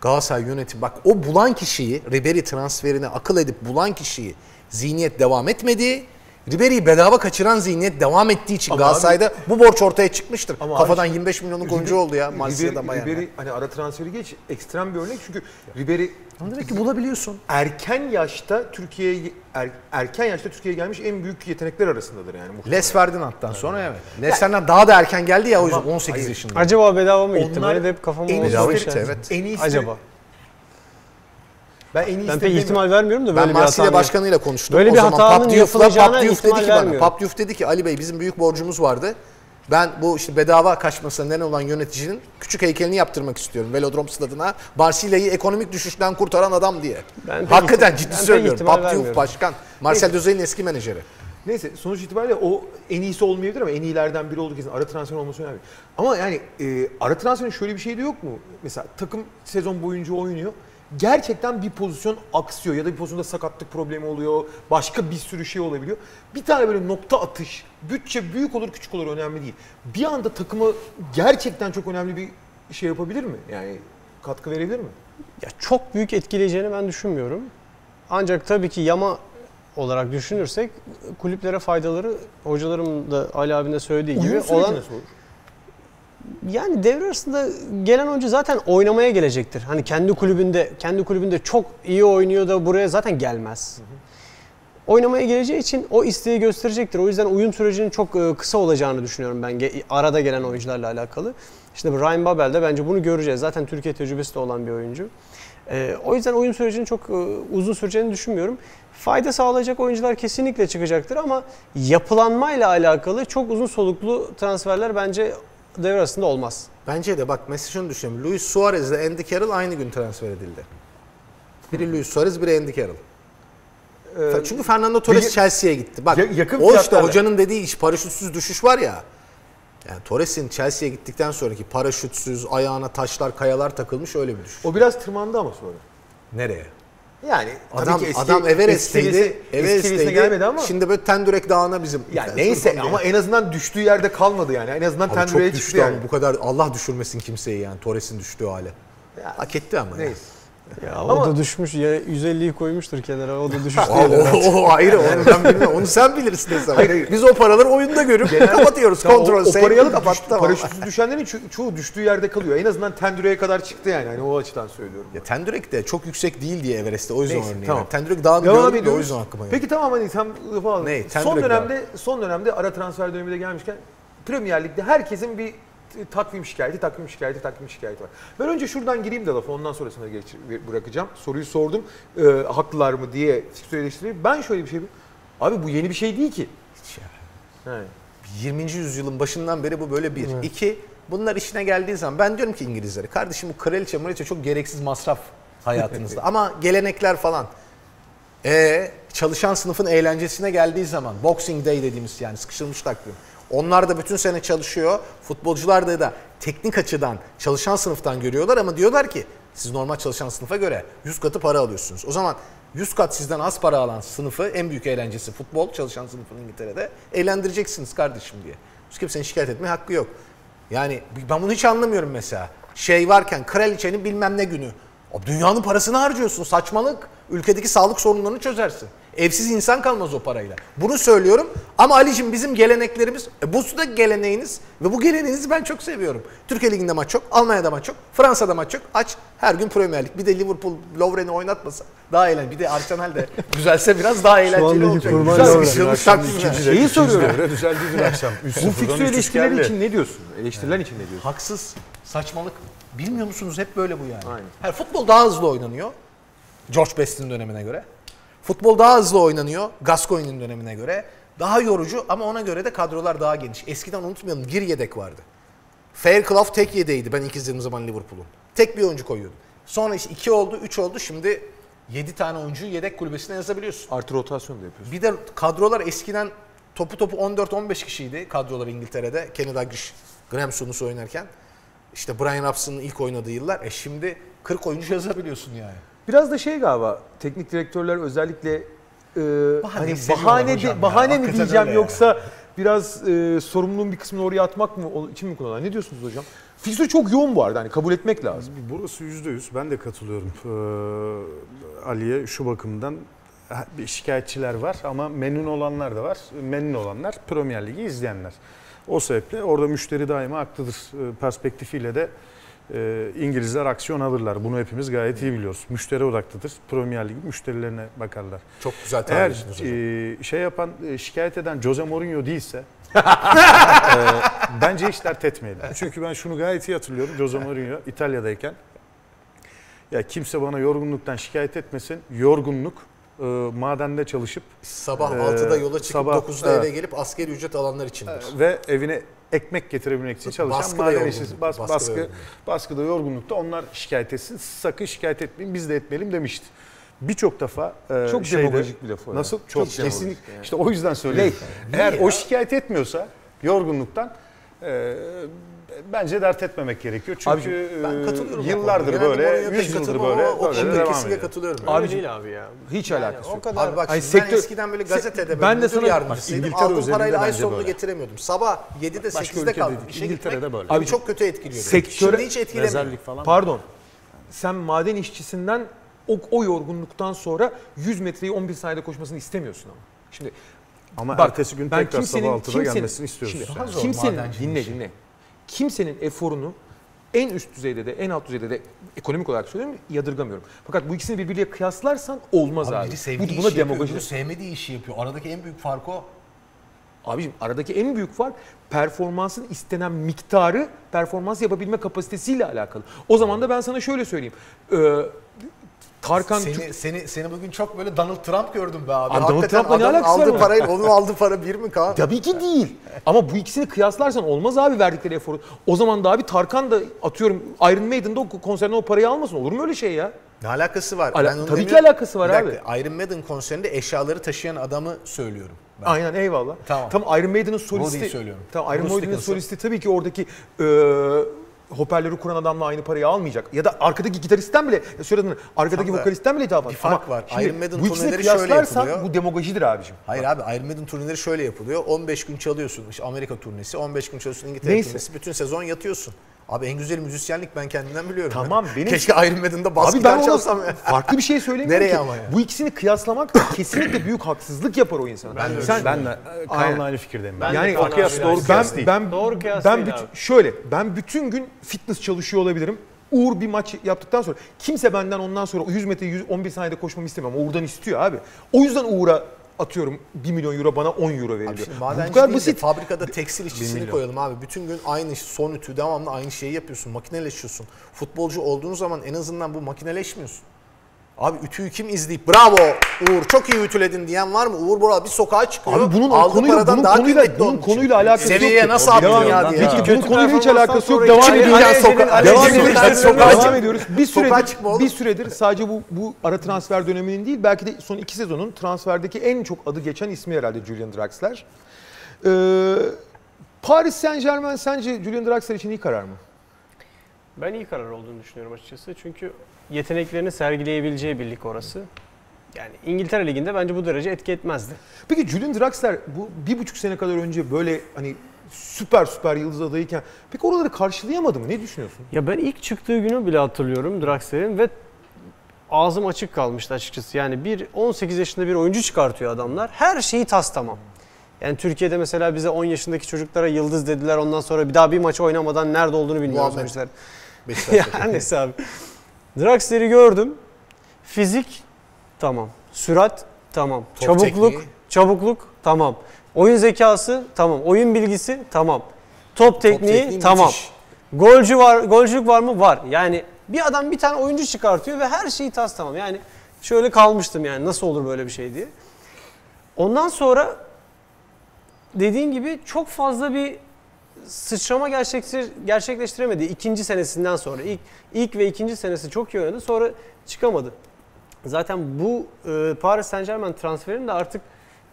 Galatasaray yönetim bak o bulan kişiyi Ribery transferini akıl edip bulan kişiyi zihniyet devam etmedi. Ribery'i bedava kaçıran zihniyet devam ettiği için Ama Galatasaray'da bu borç ortaya çıkmıştır. Ama Kafadan abi- 25 milyonluk oyuncu oldu ya Marsilya'da Ribery, Bayern'de. Ribery hani ara transferi geç ekstrem bir örnek çünkü Ribery Ama demek ki bulabiliyorsun. erken yaşta Türkiye'ye er- erken yaşta Türkiye'ye gelmiş en büyük yetenekler arasındadır yani. muhtemelen. Les Ferdinand'dan sonra evet. Les Ferdinand daha da erken geldi ya o yüzden 18 hayır. yaşında. Acaba bedava mı gitti? Onlar Böyle de hep kafama en. Bedava gitti, evet. En iyisi Acaba. Ben en iyisi Ben pek ihtimal vermiyorum da Ben böyle bir Marsilya hata. başkanıyla konuştum. Böyle o bir zaman hatanın yapılacağına Diouf ihtimal dedi ki bana, vermiyorum. Pape Diouf dedi ki Ali Bey bizim büyük borcumuz vardı. Ben bu işte bedava kaçmasına neden olan yöneticinin küçük heykelini yaptırmak istiyorum Velodrom stadına. Marsilya'yı ekonomik düşüşten kurtaran adam diye. Ben Hakikaten ihtim- ciddi ben söylüyorum. vermiyorum. başkan. Marcel Dözey'in eski menajeri. Neyse sonuç itibariyle o en iyisi olmayabilir ama en iyilerden biri olduğu kesin. Ara transfer olması önemli. Ama yani e, ara transferin şöyle bir şey de yok mu? Mesela takım sezon boyunca oynuyor. Gerçekten bir pozisyon aksıyor ya da bir pozisyonda sakatlık problemi oluyor. Başka bir sürü şey olabiliyor. Bir tane böyle nokta atış, bütçe büyük olur küçük olur önemli değil. Bir anda takımı gerçekten çok önemli bir şey yapabilir mi? Yani katkı verebilir mi? Ya çok büyük etkileyeceğini ben düşünmüyorum. Ancak tabii ki yama olarak düşünürsek kulüplere faydaları hocalarım da Ali abinin de söylediği gibi Uyum süreci olan olur? Yani devre arasında gelen oyuncu zaten oynamaya gelecektir. Hani kendi kulübünde kendi kulübünde çok iyi oynuyor da buraya zaten gelmez. Oynamaya geleceği için o isteği gösterecektir. O yüzden uyum sürecinin çok e, kısa olacağını düşünüyorum ben arada gelen oyuncularla alakalı. İşte Ryan Babel de bence bunu göreceğiz. Zaten Türkiye tecrübesi de olan bir oyuncu. E, o yüzden uyum sürecinin çok e, uzun süreceğini düşünmüyorum. Fayda sağlayacak oyuncular kesinlikle çıkacaktır ama yapılanmayla alakalı çok uzun soluklu transferler bence devre arasında olmaz. Bence de bak mesela şunu düşünüyorum. Luis Suarez ile Andy Carroll aynı gün transfer edildi. Biri Luis Suarez, biri Andy Carroll. Ee, Çünkü Fernando Torres bir- Chelsea'ye gitti. Bak Ya- yakın o işte hocanın dediği iş paraşütsüz düşüş var ya. Yani Torres'in Chelsea'ye gittikten sonraki paraşütsüz, ayağına taşlar, kayalar takılmış öyle bir düşüş. o biraz tırmandı ama sonra. Nereye? Yani Adam ki eski- adam Everest'teydi. Everest'teydi. gelmedi ama. Şimdi böyle Tendürek Dağı'na bizim. Yani neyse ama en azından düştüğü yerde kalmadı yani. En azından çok tendüreye düştü çıktı ama yani. bu kadar Allah düşürmesin kimseyi yani Torres'in düştüğü hale. Ya, Hak etti ama. ya. Neyse. Ya Ama- o da düşmüş ya 150'yi koymuştur kenara o da düşmüş değil. o, o ayrı onu ben bilmiyorum. Onu sen bilirsin zaman. Hayır. Biz o paraları oyunda görüp kapatıyoruz. Tamam, Kontrol, o, o parayı alıp kapat, düş- tamam. paraşütsüz düşenlerin ço- çoğu düştüğü yerde kalıyor. En azından tendüreye kadar çıktı yani. Hani o açıdan söylüyorum. Ya Tendürek de çok yüksek değil diye Everest'te o yüzden Neyse, tamam. Tendürek Dağı'nı Devam de o ediyoruz. yüzden aklıma geldi. Peki tamam hani sen lafı aldın. Ne? Son dönemde son dönemde ara transfer dönemi de gelmişken Premier Lig'de herkesin bir takvim şikayeti, takvim şikayeti, takvim şikayeti var. Ben önce şuradan gireyim de lafı ondan sonrasına geç, bırakacağım. Soruyu sordum. Ee, haklılar mı diye eleştiri. Ben şöyle bir şey Abi bu yeni bir şey değil ki. Yani. 20. yüzyılın başından beri bu böyle bir. İki, bunlar işine geldiği zaman ben diyorum ki İngilizlere kardeşim bu kraliçe mraliçe çok gereksiz masraf hayatınızda. Ama gelenekler falan. E çalışan sınıfın eğlencesine geldiği zaman Boxing Day dediğimiz yani sıkıştırılmış takvim. Onlar da bütün sene çalışıyor. Futbolcular da da teknik açıdan çalışan sınıftan görüyorlar ama diyorlar ki siz normal çalışan sınıfa göre 100 katı para alıyorsunuz. O zaman 100 kat sizden az para alan sınıfı en büyük eğlencesi futbol çalışan sınıfın İngiltere'de eğlendireceksiniz kardeşim diye. Hiç kimsenin şikayet etmeye hakkı yok. Yani ben bunu hiç anlamıyorum mesela. Şey varken kraliçenin bilmem ne günü. O dünyanın parasını harcıyorsun saçmalık. Ülkedeki sağlık sorunlarını çözersin. Evsiz insan kalmaz o parayla. Bunu söylüyorum ama Ali'cim bizim geleneklerimiz, e, bu da geleneğiniz ve bu geleneğinizi ben çok seviyorum. Türkiye Ligi'nde maç çok, Almanya'da maç çok, Fransa'da maç çok. Aç her gün Premier Lig. Bir de Liverpool Lovren'i oynatmasa daha eğlenceli. Bir de Arsenal de düzelse biraz daha eğlenceli olacak. Güzel sıkıştırılmış takvimler. Şeyi soruyorum. Düzeldi dün akşam. Bu 3-0'dan fikstür 3-3 eleştirileri geldi. için ne diyorsun? Eleştiriler için ne diyorsun? Haksız, saçmalık. Bilmiyor musunuz hep böyle bu yani. Aynen. Her futbol daha hızlı oynanıyor. George Best'in dönemine göre. Futbol daha hızlı oynanıyor Gascoigne'in dönemine göre. Daha yorucu ama ona göre de kadrolar daha geniş. Eskiden unutmayalım bir yedek vardı. Fairclough tek yedeğiydi ben ilk izlediğim zaman Liverpool'un. Tek bir oyuncu koyuyordu. Sonra işte iki oldu, üç oldu. Şimdi 7 tane oyuncuyu yedek kulübesine yazabiliyorsun. Artı rotasyon da yapıyorsun. Bir de kadrolar eskiden topu topu 14-15 kişiydi kadrolar İngiltere'de. Kenny Dalglish, Graham Souness oynarken. İşte Brian Robson'ın ilk oynadığı yıllar. E şimdi 40 oyuncu yazabiliyorsun yani. Biraz da şey galiba teknik direktörler özellikle e, hani seviyorlar bahane de, ya, bahane mi hakikaten diyeceğim ya. yoksa biraz e, sorumluluğun bir kısmını oraya atmak mı ol- için mi kullanıyorlar? Ne diyorsunuz hocam? Fikstür çok yoğun bu arada hani kabul etmek lazım. Burası yüzde yüz. Ben de katılıyorum ee, Ali'ye şu bakımdan. Şikayetçiler var ama memnun olanlar da var. Memnun olanlar Premier Ligi izleyenler. O sebeple orada müşteri daima haklıdır Ee, perspektifiyle de e, İngilizler aksiyon alırlar. Bunu hepimiz gayet iyi biliyoruz. Müşteri odaklıdır. Premier Ligi müşterilerine bakarlar. Çok güzel Eğer e, şey yapan, e, şikayet eden Jose Mourinho değilse e, bence hiç dert etmeyelim. Çünkü ben şunu gayet iyi hatırlıyorum. Jose Mourinho İtalya'dayken ya kimse bana yorgunluktan şikayet etmesin. Yorgunluk e, madende çalışıp Sabah Ee, 6'da yola çıkıp sabah, 9'da evet. eve gelip askeri ücret alanlar içindir. ve evine ekmek getirebilmek için çalışan Baskı maden işçisi, bas, baskı baskı, yorgunluk. baskıda yorgunlukta onlar şikayet etsin. Sakın şikayet etmeyin biz de etmeyelim demişti. Birçok defa e, Çok şeyde- demagojik bir laf o ya. Nasıl? Çok, Çok kesinlikle. demagojik yani. İşte o yüzden söylüyorum. Eğer Niye o ya? şikayet etmiyorsa yorgunluktan e, bence dert etmemek gerekiyor. Çünkü Ben e, katılıyorum. bu yıllardır. Genelde böyle, Mourinho'ya pek 100 yıldır böyle, ama O böyle devam ediyor. katılıyorum. Abi- Öyle değil abi ya. Hiç Yani alakası o yok. kadar Abi bak Ay, şimdi sektör- ben eskiden böyle gazetede Ben ben de sana- yardımcısıydım. Özelinde parayla ay sonunu böyle. getiremiyordum. Sabah 7'de Başka 8'de ülkede kalkıp değil. işe İngiltere'de böyle. Abi, çok kötü etkiliyordu. sektöre- Şimdi hiç etkilemiyor. Falan. Pardon. Sen maden işçisinden o, o yorgunluktan sonra 100 metreyi 11 saniyede koşmasını istemiyorsun ama. Şimdi Ama Bak, ertesi gün ben tekrar kimsenin- sabah 6'da kimsenin- gelmesini istiyoruz. Şimdi, zor kimsenin, dinle dinle. Kimsenin eforunu en üst düzeyde de en alt düzeyde de ekonomik olarak söylüyorum yadırgamıyorum. Fakat bu ikisini birbiriyle kıyaslarsan olmaz abi. Abi biri sevdiği Bu, işi buna yapıyor, demagoji. öbürü sevmediği işi yapıyor. Aradaki en büyük fark o. Abicim aradaki en büyük fark performansın istenen miktarı performans yapabilme kapasitesiyle alakalı. O zaman da ben sana şöyle söyleyeyim. Ee, Tarkan Seni, seni, seni bugün çok böyle Donald Trump gördüm be abi. Abi Donald Trump'la ne alakası var aldığı parayla onun aldığı para bir mi Kaan? Tabii ki değil. Ama bu ikisini kıyaslarsan olmaz abi verdikleri eforu. O zaman da abi Tarkan da atıyorum Iron Maiden'da o konserine o parayı almasın. Olur mu öyle şey ya? Ne alakası var? Ala- onu tabii ki alakası var Bir abi. dakika, Iron Maiden konserinde eşyaları taşıyan adamı söylüyorum. Ben. Aynen eyvallah. Tamam. Tam Iron Maiden'ın solisti. Rudy'yi söylüyorum. Tamam Iron Maiden'ın solisti tabii ki oradaki e, hoparlörü kuran adamla aynı parayı almayacak. Ya da arkadaki gitaristten bile, ya söyle adını, arkadaki da vokalisten bile daha fazla. bir fark Ama var. şimdi Iron Maiden bu turneleri şöyle yapılıyor. bu demagojidir abicim. Hayır abi Iron Maiden turneleri şöyle yapılıyor. 15 gün çalıyorsun. İşte Amerika turnesi, 15 gün çalıyorsun İngiltere Neyse. turnesi. Bütün sezon yatıyorsun. Abi en güzel müzisyenlik ben kendimden biliyorum. Tamam, ya. benim- Keşke Iron Maiden'da bas Abi ben çalsam ya. farklı bir şey söylemiyorum Nereye ki. ama ya? Bu ikisini kıyaslamak kesinlikle büyük haksızlık yapar o insana. Ben de Sen, Ben de. Kaan'la aynı fikirdeyim. Ben. Yani o kıyas doğru kıyas ben, değil. ben, Doğru kıyas ben değil bütün, abi. şöyle ben bütün gün fitness çalışıyor olabilirim. Uğur bir maç yaptıktan sonra kimse benden ondan sonra 100 metre 111 saniyede koşmamı istemiyor ama Uğur'dan istiyor abi. O yüzden Uğur'a atıyorum 1 milyon euro bana 10 euro veriliyor. Abi şimdi Bu madenci kadar basit. de fabrikada tekstil işçisini koyalım abi. Bütün gün aynı son ütü devamlı aynı şeyi yapıyorsun. Makineleşiyorsun. Futbolcu olduğun zaman en azından bu makineleşmiyorsun. Abi ütüyü kim izleyip bravo Uğur çok iyi ütüledin diyen var mı? Uğur Boral bir sokağa çıkıyor. Abi bunun aldığı konuyla, paradan bunun daha konuyla, bunun konuyla alakası yok. Seviyeye nasıl attın ya diye. Peki ya. bunun konuyla hiç alakası yok. Devam ediyoruz. soka- Devam ediyoruz. Devam Sokağa ediyoruz. Bir süredir, bir süredir sadece bu, bu ara transfer döneminin değil belki de son iki sezonun transferdeki en çok adı geçen ismi herhalde Julian Draxler. Ee, Paris Saint Germain sence Julian Draxler için iyi karar mı? Ben iyi karar olduğunu düşünüyorum açıkçası. Çünkü yeteneklerini sergileyebileceği bir lig orası. Yani İngiltere Ligi'nde bence bu derece etki etmezdi. Peki Julian Draxler bu bir buçuk sene kadar önce böyle hani süper süper yıldız adayken peki oraları karşılayamadı mı? Ne düşünüyorsun? Ya ben ilk çıktığı günü bile hatırlıyorum Draxler'in ve ağzım açık kalmıştı açıkçası. Yani bir 18 yaşında bir oyuncu çıkartıyor adamlar. Her şeyi tas tamam. Yani Türkiye'de mesela bize 10 yaşındaki çocuklara yıldız dediler. Ondan sonra bir daha bir maç oynamadan nerede olduğunu bilmiyoruz Muhammed. demişler. Beşiktaş'ta. Ya neyse abi. Draxler'i gördüm. Fizik tamam. Sürat tamam. Top çabukluk tekniği. çabukluk tamam. Oyun zekası tamam. Oyun bilgisi tamam. Top tekniği, tekniği tamam. müthiş. Golcü var, golcülük var mı? Var. Yani bir adam bir tane oyuncu çıkartıyor ve her şeyi tas tamam. Yani şöyle kalmıştım yani nasıl olur böyle bir şey diye. Ondan sonra dediğin gibi çok fazla bir sıçrama gerçekleştir, gerçekleştiremedi ikinci senesinden sonra. İlk, ilk ve ikinci senesi çok iyi oynadı sonra çıkamadı. Zaten bu e, Paris Saint Germain transferinin de artık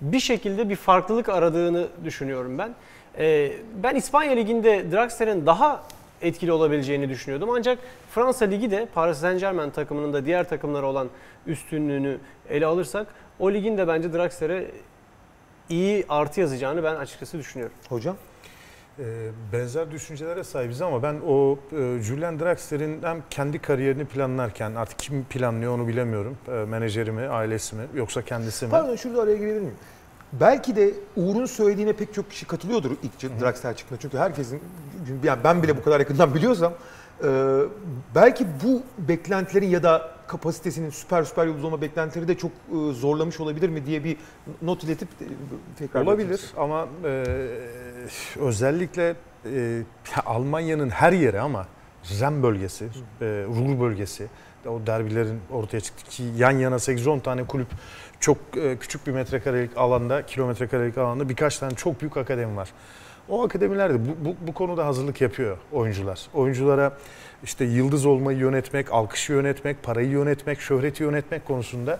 bir şekilde bir farklılık aradığını düşünüyorum ben. E, ben İspanya Ligi'nde Draxler'in daha etkili olabileceğini düşünüyordum. Ancak Fransa Ligi de Paris Saint Germain takımının da diğer takımlara olan üstünlüğünü ele alırsak o ligin de bence Draxler'e iyi artı yazacağını ben açıkçası düşünüyorum. Hocam? Ee, benzer düşüncelere sahibiz ama ben o e, Julian Draxler'in hem kendi kariyerini planlarken artık kim planlıyor onu bilemiyorum. E, menajeri mi, ailesi mi yoksa kendisi mi? Pardon şurada araya girebilir miyim? Belki de Uğur'un söylediğine pek çok kişi katılıyordur ilk Draxler çıktığında. Çünkü herkesin, yani ben bile bu kadar yakından biliyorsam e, belki bu beklentilerin ya da kapasitesinin süper süper yıldız olma beklentileri de çok e, zorlamış olabilir mi diye bir not iletip e, tekrar Olabilir bakacağız. ama e, özellikle e, Almanya'nın her yeri ama Ren bölgesi, e, Ruhr bölgesi, o derbilerin ortaya çıktı ki yan yana 8-10 tane kulüp çok e, küçük bir metrekarelik alanda, kilometrekarelik alanda birkaç tane çok büyük akademi var. O akademilerde bu, bu, bu konuda hazırlık yapıyor oyuncular. Oyunculara işte yıldız olmayı yönetmek, alkışı yönetmek, parayı yönetmek, şöhreti yönetmek konusunda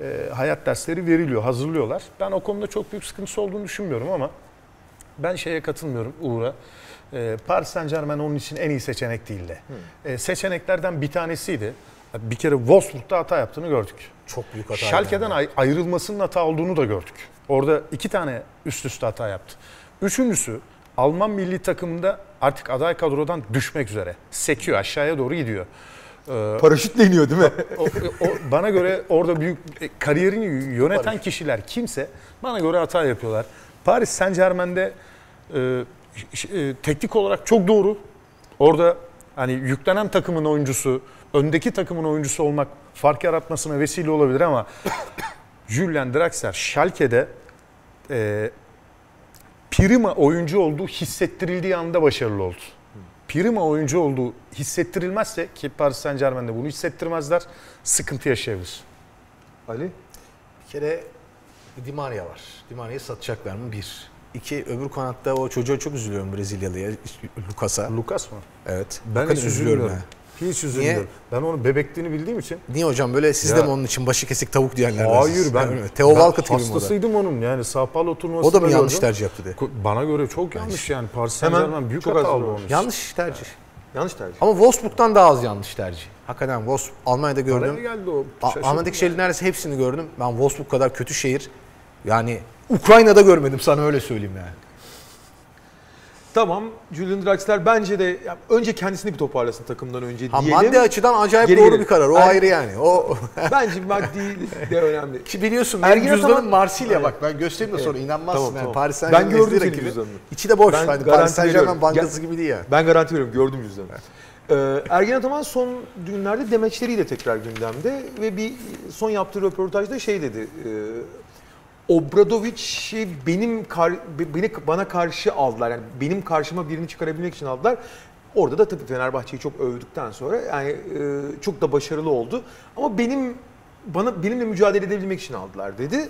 e, hayat dersleri veriliyor, hazırlıyorlar. Ben o konuda çok büyük sıkıntısı olduğunu düşünmüyorum ama ben şeye katılmıyorum Uğur'a. E, Paris Saint Germain onun için en iyi seçenek değildi. E, seçeneklerden bir tanesiydi. Bir kere Wolfsburg'da hata yaptığını gördük. Çok büyük hata. Schalke'den ay- ayrılmasının hata olduğunu da gördük. Orada iki tane üst üste hata yaptı. Üçüncüsü Alman milli takımında artık aday kadrodan düşmek üzere. Sekiyor aşağıya doğru gidiyor. Ee, Paraşütle iniyor değil mi? o, o- bana göre orada büyük kariyerini yöneten kişiler kimse bana göre hata yapıyorlar. Paris Saint Germain'de e, e, teknik olarak çok doğru. Orada hani yüklenen takımın oyuncusu, öndeki takımın oyuncusu olmak fark yaratmasına vesile olabilir ama Julian Draxler Schalke'de e, Prima oyuncu olduğu hissettirildiği anda başarılı oldu. Prima oyuncu olduğu hissettirilmezse ki Paris Saint Germain'de bunu hissettirmezler sıkıntı yaşayabilir. Ali? Bir kere bir Di Maria var. Di Maria'yı satacaklar mı? Bir. İki, öbür kanatta o çocuğa çok üzülüyorum Brezilyalı'ya, Lucas'a. Lucas mı? Evet. Ben Hakikaten hiç üzülmüyorum. Hiç üzülmüyorum. Ben onun bebekliğini bildiğim için. Niye hocam böyle siz de Ya- mi onun için başı kesik tavuk diyenlerden? Hayır ben, Theo ben Walcott gibi hastasıydım onun. Yani Sao Paulo turnuvasında O da mı yanlış gördüm. tercih yaptı diye? Bana göre çok yanlış yani. Paris Saint Germain büyük hata oldu onun. Yanlış tercih. Yanlış tercih. Ama Wolfsburg'dan daha az yanlış tercih. Hakikaten Wolfsburg, Almanya'da gördüm. geldi o. Almanya'daki ya. şehirlerin neredeyse hepsini gördüm. Ben Wolfsburg kadar kötü şehir. Yani Ukrayna'da görmedim sana öyle söyleyeyim yani. Tamam Julian Draxler bence de ya önce kendisini bir toparlasın takımdan önce Ha, diyelim. maddi açıdan acayip Geri doğru gelelim. bir karar. O Er- ayrı yani. O Bence maddi de önemli. Ki biliyorsun Ergin benim cüzdanım Ataman- Marsilya bak ben göstereyim de sonra inanmazsın. Tamam, yani. tamam. Paris Saint Ben Germain gördüm ezdi senin rakibi. cüzdanını. İçi de boş. Ben hani Paris Saint Germain bankası gibi değil ya. Ben garanti veriyorum gördüm cüzdanı. Ee, Ergin Ataman son günlerde demeçleriyle tekrar gündemde ve bir son yaptığı röportajda şey dedi. E, Obradoviç'i benim kar, be- beni bana karşı aldılar. Yani benim karşıma birini çıkarabilmek için aldılar. Orada da tabii Fenerbahçe'yi çok övdükten sonra yani e, çok da başarılı oldu. Ama benim bana benimle mücadele edebilmek için aldılar dedi.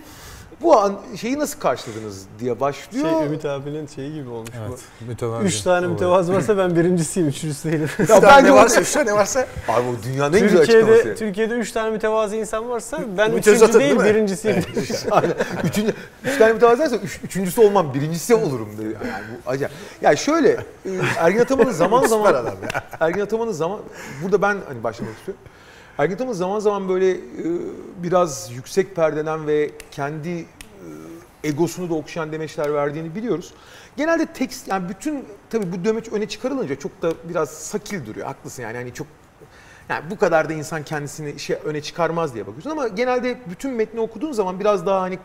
Bu an şeyi nasıl karşıladınız diye başlıyor. Şey Ümit abinin şeyi gibi olmuş Evet. bu. Mütevazı. Üç tane mütevazı varsa ben birincisiyim, üçüncüsü değilim. Ya Üç tane bence ne varsa, üç tane ne varsa Abi o dünyanın en güzel açıklaması. Türkiye'de, Türkiye'de üç tane mütevazı insan varsa ben Mütevazı üçüncü değil, değil mi? birincisiyim. Aynen. Üçüncü, üç tane mütevazı varsa üç, üçüncüsü olmam, birincisi olurum dedi. Yani bu acayip. Ya şöyle, e, Ergin Ataman'ın zaman zaman... Süper adam ya. Ergin Ataman'ın zaman... Burada ben hani başlamak istiyorum. Ataman zaman zaman böyle e, biraz yüksek perdeden ve kendi e, egosunu da okşayan demeçler verdiğini biliyoruz. Genelde tekst, yani bütün tabii bu demeç öne çıkarılınca çok da biraz sakil duruyor. Haklısın yani hani çok yani bu kadar da insan kendisini şey öne çıkarmaz diye bakıyorsun ama genelde bütün metni okuduğun zaman biraz daha hani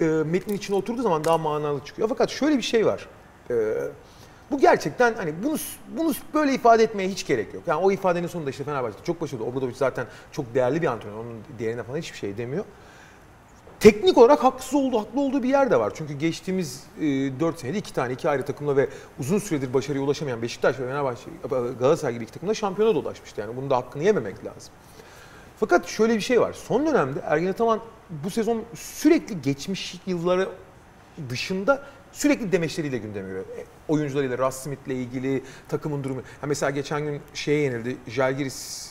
e, metnin içine oturduğu zaman daha manalı çıkıyor. Fakat şöyle bir şey var. E, bu gerçekten hani bunu bunu böyle ifade etmeye hiç gerek yok. Yani o ifadenin sonunda işte Fenerbahçe'de çok başarılı. Obradoviç zaten çok değerli bir antrenör. Onun değerine falan hiçbir şey demiyor. Teknik olarak haksız olduğu, haklı olduğu bir yer de var. Çünkü geçtiğimiz e, 4 senede iki tane iki ayrı takımla ve uzun süredir başarıya ulaşamayan Beşiktaş ve Fenerbahçe, Galatasaray gibi iki takımla şampiyona dolaşmıştı. Yani bunun da hakkını yememek lazım. Fakat şöyle bir şey var. Son dönemde Ergin Ataman bu sezon sürekli geçmiş yılları dışında sürekli demeçleriyle gündeme geliyor. E, Oyuncularıyla, Russ Smith'le ilgili takımın durumu. Ha mesela geçen gün şeye yenildi, Jalgiris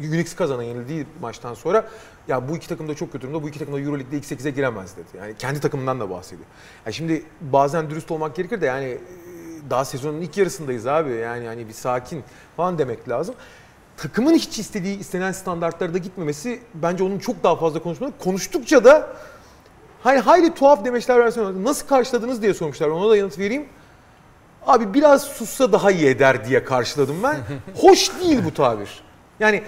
Unix kazana yenildiği maçtan sonra ya bu iki takım da çok kötü durumda. Bu iki takım da Euroleague'de ilk 8'e giremez dedi. Yani kendi takımından da bahsediyor. Yani şimdi bazen dürüst olmak gerekir de yani e, daha sezonun ilk yarısındayız abi. Yani hani bir sakin falan demek lazım. Takımın hiç istediği istenen standartlarda gitmemesi bence onun çok daha fazla konuşmalı. Konuştukça da hani hayli tuhaf demeçler versiyonu nasıl karşıladınız diye sormuşlar. Ona da yanıt vereyim. Abi biraz sussa daha iyi eder diye karşıladım ben. Hoş değil bu tabir. Yani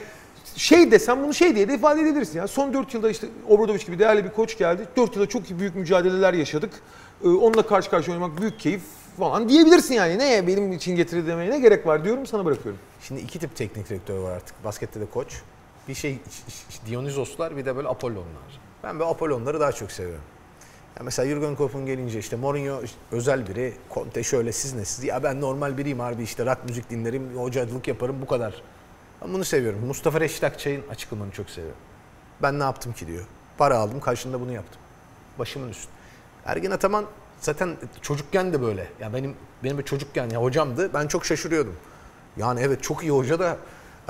şey desem bunu şey diye de ifade edebilirsin. Ya. Son 4 yılda işte Obradoviç gibi değerli bir koç geldi. 4 yılda çok büyük mücadeleler yaşadık. Ee, onunla karşı karşıya oynamak büyük keyif falan diyebilirsin yani. Ne benim için getirdi demeye ne gerek var diyorum sana bırakıyorum. Şimdi iki tip teknik direktör var artık. Baskette de koç. Bir şey Dionysoslar bir de böyle Apollonlar. Ben böyle Apollonları daha çok seviyorum. Ya mesela Jurgen Klopp'un gelince işte Mourinho özel biri, Conte şöyle siz ne siz? Ya ben normal biriyim abi işte rock müzik dinlerim, hocacılık yaparım bu kadar Ben bunu seviyorum. Mustafa Reşit Akçay'ın açıklamanı çok seviyorum. Ben ne yaptım ki diyor. Para aldım karşında bunu yaptım. Başımın üstü. Ergin Ataman zaten çocukken de böyle. Ya benim benim bir çocukken ya hocamdı. Ben çok şaşırıyordum. Yani evet çok iyi hoca da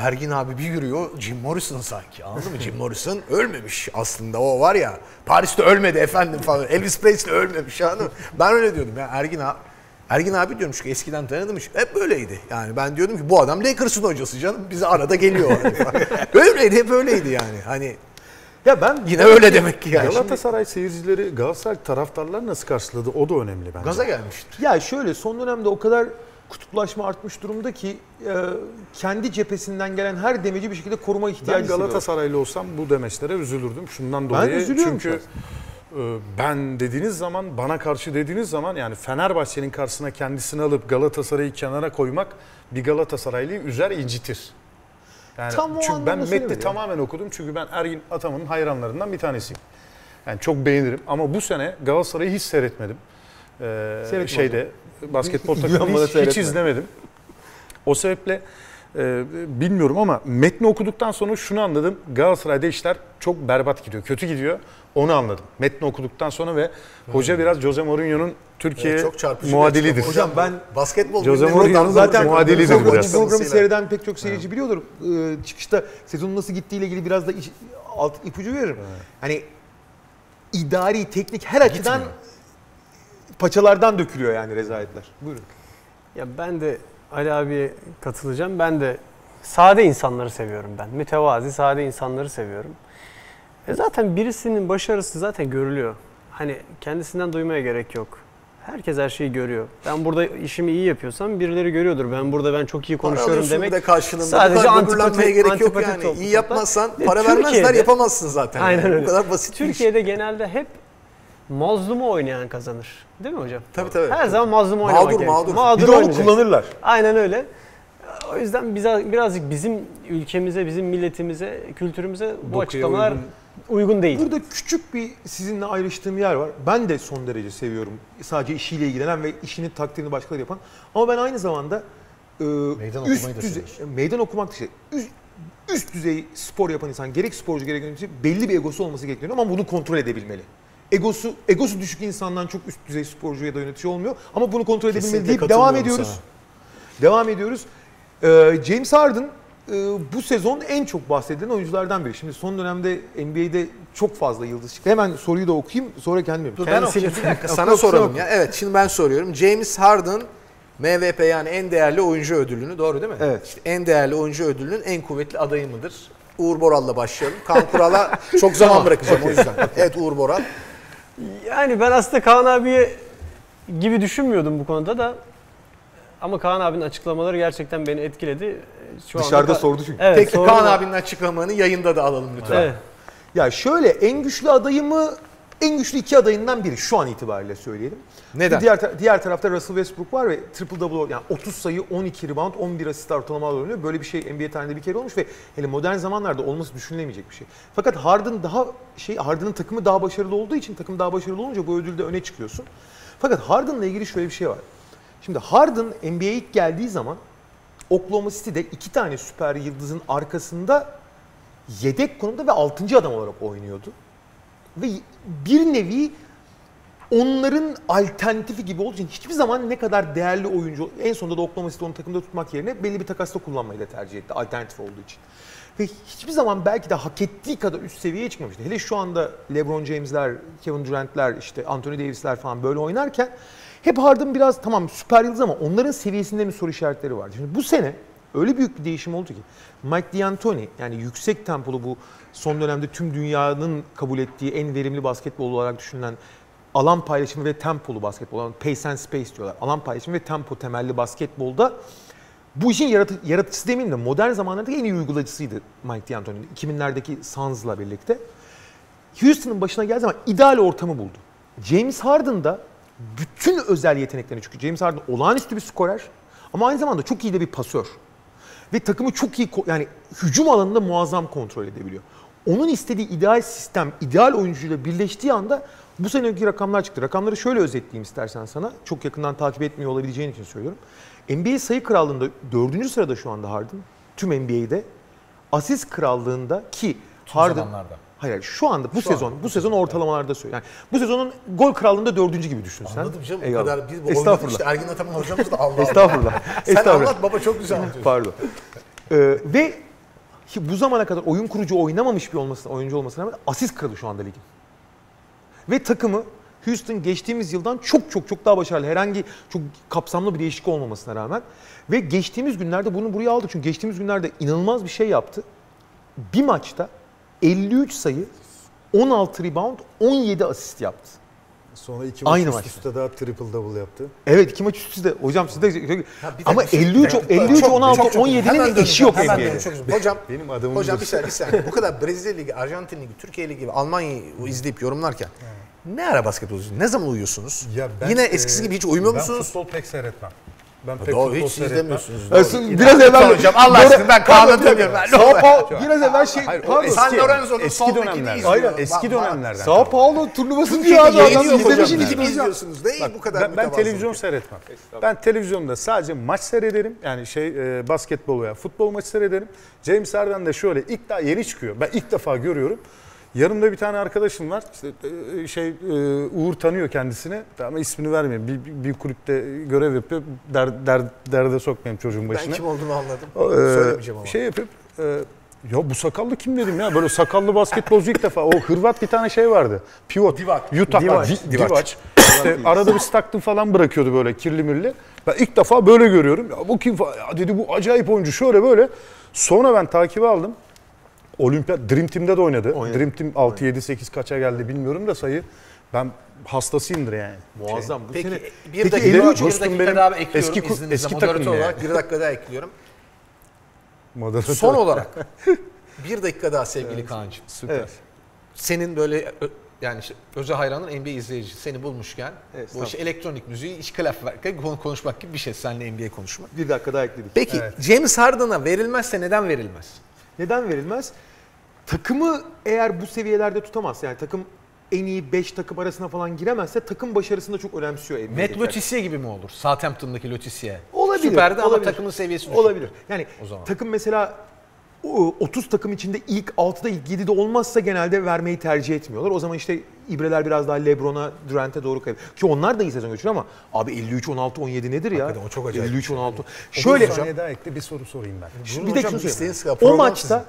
Ergin abi bir yürüyor Jim Morrison sanki anladın mı? Jim Morrison ölmemiş aslında o var ya Paris'te ölmedi efendim falan Elvis Presley ölmemiş anladın mı? Ben öyle diyordum ya Ergin abi Ergin abi diyorum çünkü eskiden tanıdım. Hep böyleydi. Yani ben diyordum ki bu adam Lakers'ın hocası canım. Bize arada geliyor. böyleydi hep öyleydi yani. Hani Ya ben yine öyle demek ki yani. Galatasaray seyircileri Galatasaray taraftarlar nasıl karşıladı o da önemli bence. Gaza gelmiştir. Ya şöyle son dönemde o kadar kutuplaşma artmış durumda ki e, kendi cephesinden gelen her demeci bir şekilde koruma ihtiyacı Ben. Galatasaraylı olsam bu demeçlere üzülürdüm. Şundan dolayı üzülüyorum çünkü e, ben dediğiniz zaman bana karşı dediğiniz zaman yani Fenerbahçe'nin karşısına kendisini alıp Galatasaray'ı kenara koymak bir Galatasaraylıyı üzer incitir. Yani Tam o çünkü ben metni söylemedim. tamamen okudum çünkü ben Ergin Ataman'ın hayranlarından bir tanesiyim. Yani çok beğenirim ama bu sene Galatasaray'ı hiç seyretmedim. Ee, Seyretme şeyde basketbol takımını hiç, hiç izlemedim. O sebeple e, bilmiyorum ama metni okuduktan sonra şunu anladım. Galatasaray'da işler çok berbat gidiyor, kötü gidiyor. Onu anladım. Metni okuduktan sonra ve hoca biraz Jose Mourinho'nun Türkiye Evet, çok muadilidir. Hocam ben basketbol Jose Mourinho'nun zaten muadilidir biraz. bu programı seyreden pek çok seyirci biliyordur. Ee, çıkışta sezonun nasıl gittiğiyle ilgili biraz da iş- alt ipucu veririm. Hani idari, teknik her açıdan Gitmiyor. Paçalardan dökülüyor yani rezaletler. Buyurun. Ya ben de Ali abiye katılacağım. Ben de sade insanları seviyorum ben. Mütevazi, sade insanları seviyorum. E zaten birisinin başarısı zaten görülüyor. Hani kendisinden duymaya gerek yok. Herkes her şeyi görüyor. Ben burada işimi iyi yapıyorsam birileri görüyordur. Ben burada ben çok iyi Para konuşuyorum alıyorsun demek. bir de karşılığında. sadece bu kadar antipati- böbürlenmeye gerek yok yani. İyi yapmazsan Ve para vermezler Türkiye'de- yapamazsın zaten. Aynen yani. öyle. Bu kadar basit bir şey. Türkiye'de genelde hep mazlumu oynayan kazanır. Değil mi hocam? Tabii tabii. Her zaman mazlum oynamak Mağdur, gerekiyor. mağdur. Mağdur Bir de onu kullanırlar. Aynen öyle. O yüzden bize, birazcık bizim ülkemize, bizim milletimize, kültürümüze bu Dokuya açıklamalar uygun. uygun, değil. Burada küçük bir sizinle ayrıştığım yer var. Ben de son derece seviyorum. Sadece işiyle ilgilenen ve işinin takdirini başkaları yapan. Ama ben aynı zamanda e, Meydan üst okumayı da düzey, seviyorsun. meydan okumak dışı üst, üst düzey spor yapan insan gerek sporcu gerek yönetici belli bir egosu olması gerekiyor ama bunu kontrol edebilmeli. Egosu egosu düşük insandan çok üst düzey sporcu ya da yönetici olmuyor ama bunu kontrol edebilmeli deyip devam ediyoruz. sana. Devam ediyoruz. Ee, James Harden e, bu sezon en çok bahsedilen oyunculardan biri. Şimdi son dönemde NBA'de çok fazla yıldız çıktı. Hemen soruyu da okuyayım sonra kendim. Dur ben okuyayım. Bir dakika sana soralım ya. Evet şimdi ben soruyorum. James Harden MVP yani en değerli oyuncu ödülünü doğru değil mi? Evet. İşte en değerli oyuncu ödülünün en kuvvetli adayı mıdır? Uğur Boral'la başlayalım. Kaan Kural'a çok zaman bırakacağım o yüzden. Evet Uğur Boral. Yani ben aslında Kaan abiye gibi düşünmüyordum bu konuda da. Ama Kaan abinin açıklamaları gerçekten beni etkiledi. Şu anda Dışarıda Ka- sordu çünkü. Evet, Peki sordu Kaan da- abinin açıklamanı yayında da alalım lütfen. Evet. Ya şöyle en güçlü adayımı en güçlü iki adayından biri şu an itibariyle söyleyelim. Neden? Diğer, diğer tarafta Russell Westbrook var ve triple double yani 30 sayı, 12 rebound, 11 asist ortalamalar oynuyor. Böyle bir şey NBA tarihinde bir kere olmuş ve hele modern zamanlarda olması düşünülemeyecek bir şey. Fakat Harden daha şey Harden'ın takımı daha başarılı olduğu için takım daha başarılı olunca bu ödülde öne çıkıyorsun. Fakat Harden'la ilgili şöyle bir şey var. Şimdi Harden NBA'ye ilk geldiği zaman Oklahoma City'de iki tane süper yıldızın arkasında yedek konumda ve 6. adam olarak oynuyordu. Ve bir nevi onların alternatifi gibi olduğu için hiçbir zaman ne kadar değerli oyuncu en sonunda da Oklahoma City onu takımda tutmak yerine belli bir takasta kullanmayı da tercih etti alternatif olduğu için. Ve hiçbir zaman belki de hak ettiği kadar üst seviyeye çıkmamıştı. Hele şu anda LeBron James'ler, Kevin Durant'ler, işte Anthony Davis'ler falan böyle oynarken hep Harden biraz tamam süper yıldız ama onların seviyesinde mi soru işaretleri vardı. Şimdi bu sene öyle büyük bir değişim oldu ki Mike D'Antoni yani yüksek tempolu bu son dönemde tüm dünyanın kabul ettiği en verimli basketbol olarak düşünülen alan paylaşımı ve tempolu basketbol, pace and space diyorlar. Alan paylaşımı ve tempo temelli basketbolda bu işin yaratı, yaratıcısı demeyeyim de modern zamanlardaki en iyi uygulayıcısıydı Mike D'Antoni. 2000'lerdeki Suns'la birlikte. Houston'ın başına geldiği zaman ideal ortamı buldu. James Harden da bütün özel yeteneklerini çünkü James Harden olağanüstü bir skorer ama aynı zamanda çok iyi de bir pasör. Ve takımı çok iyi yani hücum alanında muazzam kontrol edebiliyor. Onun istediği ideal sistem, ideal oyuncuyla birleştiği anda bu seneki rakamlar çıktı. Rakamları şöyle özetleyeyim istersen sana. Çok yakından takip etmiyor olabileceğin için söylüyorum. NBA sayı krallığında dördüncü sırada şu anda Harden. Tüm NBA'de. asist krallığında ki Harden zamanlarda. Hayır şu anda bu Şu an, sezon bu sezon ortalamalarda söylüyorum. Yani bu sezonun gol krallığında dördüncü gibi düşün sen. Anladım canım bu Eyvallah. kadar. Biz bu Estağfurullah. işte Ergin Ataman hocamız da Allah Allah. Estağfurullah. Sen Estağfurullah. anlat baba çok güzel anlatıyorsun. Pardon. Ee, ve ki bu zamana kadar oyun kurucu oynamamış bir olmasına, oyuncu olmasına rağmen asist kralı şu anda ligin. Ve takımı Houston geçtiğimiz yıldan çok çok çok daha başarılı. Herhangi çok kapsamlı bir değişiklik olmamasına rağmen. Ve geçtiğimiz günlerde bunu buraya aldık. Çünkü geçtiğimiz günlerde inanılmaz bir şey yaptı. Bir maçta 53 sayı, 16 rebound, 17 asist yaptı. Sonra iki Aynı maç maçta. üst üste daha triple double yaptı. Evet iki maç üst üste. Hocam siz de ama dakika, 53 çok- 53 çok- 16 çok- çok- hemen 17'nin döneceğim, eşi yok NBA'de. Hocam Benim adamım Hocam bir saniye, bir saniye. Bu kadar Brezilya Ligi, Arjantin Ligi, Türkiye Ligi, Almanya'yı izleyip yorumlarken ne ara basketbol izliyorsunuz? Ne zaman uyuyorsunuz? Ya ben, Yine eskisi gibi hiç uyumuyor ben musunuz? futbol pek seyretmem. Ben pek Doğru hiç izlemiyorsunuz. Aslında biraz evvel hocam, Allah aşkına ben Kaan'ı tanıyorum. Sao Paulo biraz evvel şey Hayır, pardon. eski, San Lorenzo'nun eski bekini dönemlerden. Hayır, eski dönemlerden. Sao Paulo Türkiye'de diyor abi adam yayınlıyor hocam. izlemişsin Gidip hocam. izliyorsunuz. Değil bu kadar Ben, ben televizyon seyretmem. Ben televizyonda sadece maç seyrederim. Yani şey e, basketbol veya futbol maçı seyrederim. James Harden de şöyle ilk daha yeni çıkıyor. Ben ilk defa görüyorum. Yanımda bir tane arkadaşım var. İşte e, şey e, Uğur tanıyor kendisini. Ama ismini vermeyeyim. Bir, bir, kulüpte görev yapıyor. Der, der, derde sokmayayım çocuğun başına. Ben kim olduğunu anladım. Ee, Söylemeyeceğim ama. Şey yapıp e, ya bu sakallı kim dedim ya böyle sakallı basketbolcu ilk defa. O Hırvat bir tane şey vardı. Pivot. Divac. Utah. Divac. Di- Divac. İşte arada bir Stockton falan bırakıyordu böyle kirli mirli. Ben ilk defa böyle görüyorum. Ya bu kim falan. Ya dedi bu acayip oyuncu şöyle böyle. Sonra ben takibi aldım. Olimpiyat Dream Team'de de oynadı. Oynadı. Dream Team 6 7 8 kaça geldi bilmiyorum da sayı. Ben hastasıyımdır yani. Muazzam. Bu Peki sene bir Peki, dakika, bir dakika benim daha ekliyorum eski izninizle. eski Moderatör olarak yani. bir dakika daha ekliyorum. Moderatör. Son olarak bir dakika daha sevgili Kaan'cığım. Süper. Evet. Senin böyle yani işte özel hayranın NBA izleyici seni bulmuşken Evet, bu işte elektronik müziği iş klaf verken konu- konuşmak gibi bir şey seninle NBA konuşmak. bir dakika daha ekledik. Peki Evet. James Harden'a verilmezse neden verilmez? Neden verilmez? Takımı eğer bu seviyelerde tutamaz yani takım en iyi 5 takım arasına falan giremezse takım başarısını da çok önemsiyor. Matt Letitia gibi mi olur? Southampton'daki Letitia. Olabilir. Süperdi ama olabilir. takımın seviyesi düşük. Olabilir. Yani O zaman. takım mesela o 30 takım içinde ilk 6'da ilk 7'de olmazsa genelde vermeyi tercih etmiyorlar. O zaman işte ibreler biraz daha LeBron'a, Durant'e doğru kayıyor. Ki onlar da iyi sezon geçiriyor ama abi 53 16 17 nedir ya? Hakikaten o çok acayip 53 16. Şöyle saniye daha ekle bir soru sorayım ben. Buyurun bir de hocam, şunu söyleyeyim. O maçta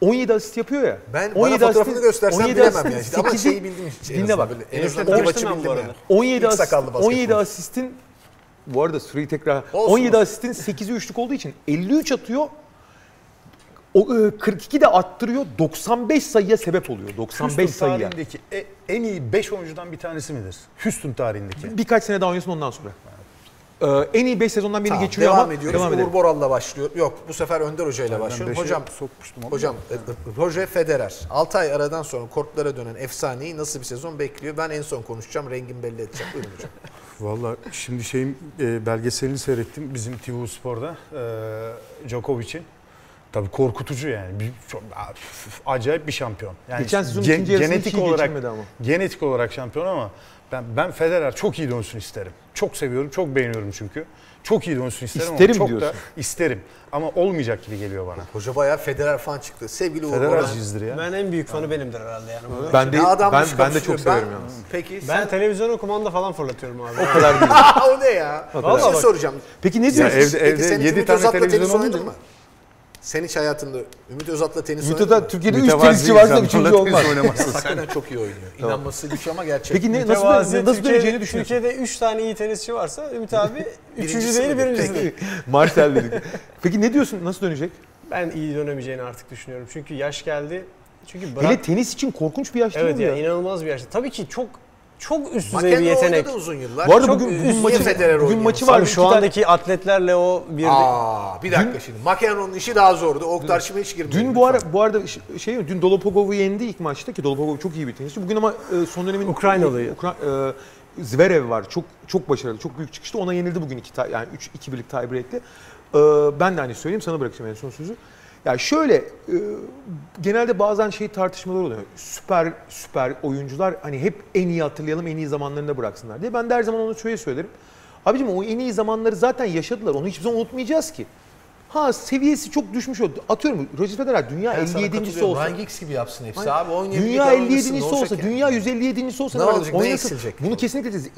17 asist yapıyor ya. Ben 17 bana fotoğrafını asistin- göstersen 17 bilemem asistin yani. İşte Ama 8'i şeyi bildim. Şey, Dinle bak. En En azından bir maçı bildim yani. arada. 17 İlk asist, sakallı basketbolcu. 17 asistin bu arada süreyi tekrar Olsun, 17 olsun. asistin 8'i üçlük olduğu için 53 atıyor. O e, 42 de attırıyor. 95 sayıya sebep oluyor. 95 Houston sayıya. tarihindeki e- en iyi 5 oyuncudan bir tanesi midir? Houston tarihindeki. Birkaç sene daha oynasın ondan sonra. Ee, en iyi 5 sezondan birini Tamam, geçiriyor devam ama ediyoruz. devam Uğur edelim. Boral'la başlıyor. Yok bu sefer Önder Hoca ile Ben başlıyorum. beşe Hocam sokmuştum ama. Hocam e, e, Roger Federer 6 ay aradan sonra kortlara dönen efsaneyi nasıl bir sezon bekliyor? Ben en son konuşacağım. Rengimi belli edeceğim. Buyurun hocam. Valla şimdi şeyin e, belgeselini seyrettim bizim TV Spor'da e, Djokovic'in. Tabii korkutucu yani. Bir, çok, acayip bir şampiyon. Yani Geçen sezon gen- genetik olarak ama. genetik olarak şampiyon ama ben ben Federer çok iyi dönsün isterim. Çok seviyorum, çok beğeniyorum çünkü. Çok iyi dönsün isterim İsterim ama çok diyorsun. da isterim. Ama olmayacak gibi geliyor bana. Hoca bayağı Federer fan çıktı. Sevgili Uğur Federer cizdir ya. Ben en büyük fanı benimdir herhalde yani. Bu- Ben de Ya adammış ben, ben de çok severim Ben- yalnız. Peki Ben sen... televizyona kumanda falan fırlatıyorum abi. O kadar değil. o ne ya? Bir şey soracağım. Peki ne Ya diyorsun? evde Peki evde sen hiç 7 Ümit tane televizyon olunca mı? Sen hiç hayatında Ümit Özat'la tenis Ümit oynadın mı? Özdağ Türkiye'de 3 Mütevazi tenisçi varsa insan, 3. fırlatıyor, olmaz. Hakikaten çok iyi oynuyor. İnanması güç ama gerçek. Peki ne, nasıl, nasıl Türkiye- döneceğini düşünüyorsun? Türkiye'de 3 tane iyi tenisçi varsa Ümit abi üçüncü Birincisi değil mi? birincisi Peki. değil. Marcel dedik. Peki ne diyorsun? Nasıl dönecek? Ben iyi dönemeyeceğini artık düşünüyorum. Çünkü yaş geldi. Çünkü bırak... Hele tenis için korkunç bir yaş değil evet mi ya, ya? inanılmaz bir yaş. Tabii ki çok çok üst düzey bir yetenek. oynadı uzun yıllar. Bu arada Çok bugün, bugün üst maçı, Federer bugün oynuyor. maçı var. Abi şu andaki atletlerle o bir Aa, bir dakika şimdi. McEnroe'nun işi daha zordu. O tartışmaya hiç girmeyelim. Dün bu ara bu arada ş- şey dün Dolopogov'u yendi ilk maçta ki Dolopogov çok iyi bir tenisçi. Bugün ama e, son dönemin Ukraynalıyı. Ukra- e, Zverev var. Çok çok başarılı, çok büyük çıkıştı. Ona yenildi bugün iki ta- yani 3 2 birlik tie break'te. E, ben de aynı söyleyeyim sana bırakacağım en son sözü. Ya şöyle e, genelde bazen şey tartışmalar oluyor. Süper süper oyuncular hani hep en iyi hatırlayalım, en iyi zamanlarında bıraksınlar diye. Ben de her zaman onu şöyle söylerim. Abicim o en iyi zamanları zaten yaşadılar. Onu hiçbir zaman unutmayacağız ki. Ha seviyesi çok düşmüş oldu. Atıyorum Roger Federer dünya Ben sana 57.si katılıyorum. olsa. Ryan Giggs gibi yapsın hepsi abi. Oynayabilir, Dünya oynasın, 57.si ne olsa, yani? dünya 157.si olsa Ne kadar olacak, ne oynasın. eksilecek? Bunu kesinlikle diyeceğiz.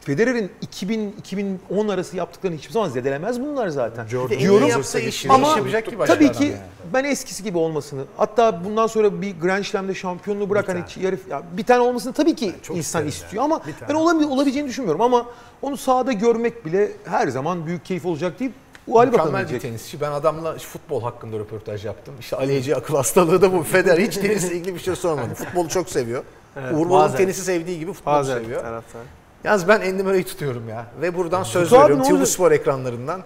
Federer'in 2000-2010 arası yaptıklarını hiçbir zaman zedelemez bunlar zaten. Jordan Diyorum yaptığı iş ama iş yapacak ki tabii ki yani. ben eskisi gibi olmasını hatta bundan sonra bir Grand Slam'de şampiyonluğu bırak hani yarı ya bir tane olmasını tabii ki çok insan istiyor ama Bir tane. ben olabi- olabileceğini düşünmüyorum ama onu sahada görmek bile her zaman büyük keyif olacak deyip o hali bakalım Mükemmel bir diyecek. tenisçi. Ben adamla futbol hakkında röportaj yaptım. İşte Ali Ece akıl hastalığı da bu. Federer hiç tenisle ilgili bir şey sormadı. Futbolu çok seviyor. Evet, Uğur bazen. tenisi sevdiği gibi futbolu Bazen seviyor. taraftar. Yalnız ben Andy Murray'i tutuyorum ya. Ve buradan söz Tut abi, veriyorum TV? Spor ekranlarından.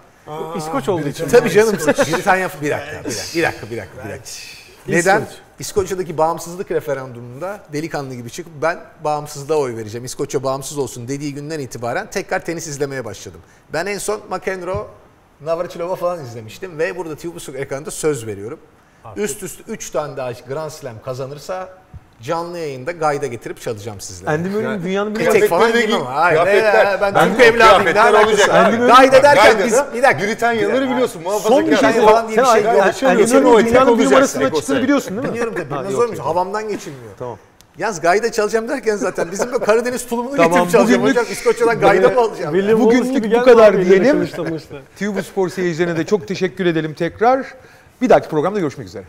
İskoç olduğu için. Tabii canım. Britanya bir dakika, bir dakika, bir dakika, bir dakika. Bir dakika. Neden? İskoçya'daki bağımsızlık referandumunda delikanlı gibi çıkıp ben bağımsızlığa oy vereceğim. İskoçya bağımsız olsun dediği günden itibaren tekrar tenis izlemeye başladım. Ben en son McEnroe, Navratilova falan izlemiştim ve burada TV Spor ekranında söz veriyorum. Üst üste 3 tane daha Grand Slam kazanırsa canlı yayında gayda getirip çalacağım sizlere. Andy Murray'in dünyanın bir Etek falan Kıyafetleri de giymem. giy- Hayır, kıyafetler. ben Ben Türk evladıyım. Ne alakası. Gayda derken biz bir dakika. Britanyalıları biliyorsun Son bir şey falan diye bir şey yok. Andy Murray'in Murray dünyanın bir numarasına Tek çıktığını biliyorsun değil mi? Biliyorum tabii. Bilmez yok, olur. Havamdan geçilmiyor. Tamam. Yalnız gayda çalacağım derken zaten bizim de Karadeniz tulumunu Tamam, getirip çalacağım bugünlük- hocam. İskoçya'dan gayda mı alacağım? William Bugünlük bu kadar diyelim. TV Spor seyircilerine de çok teşekkür edelim tekrar. Bir dahaki programda görüşmek üzere.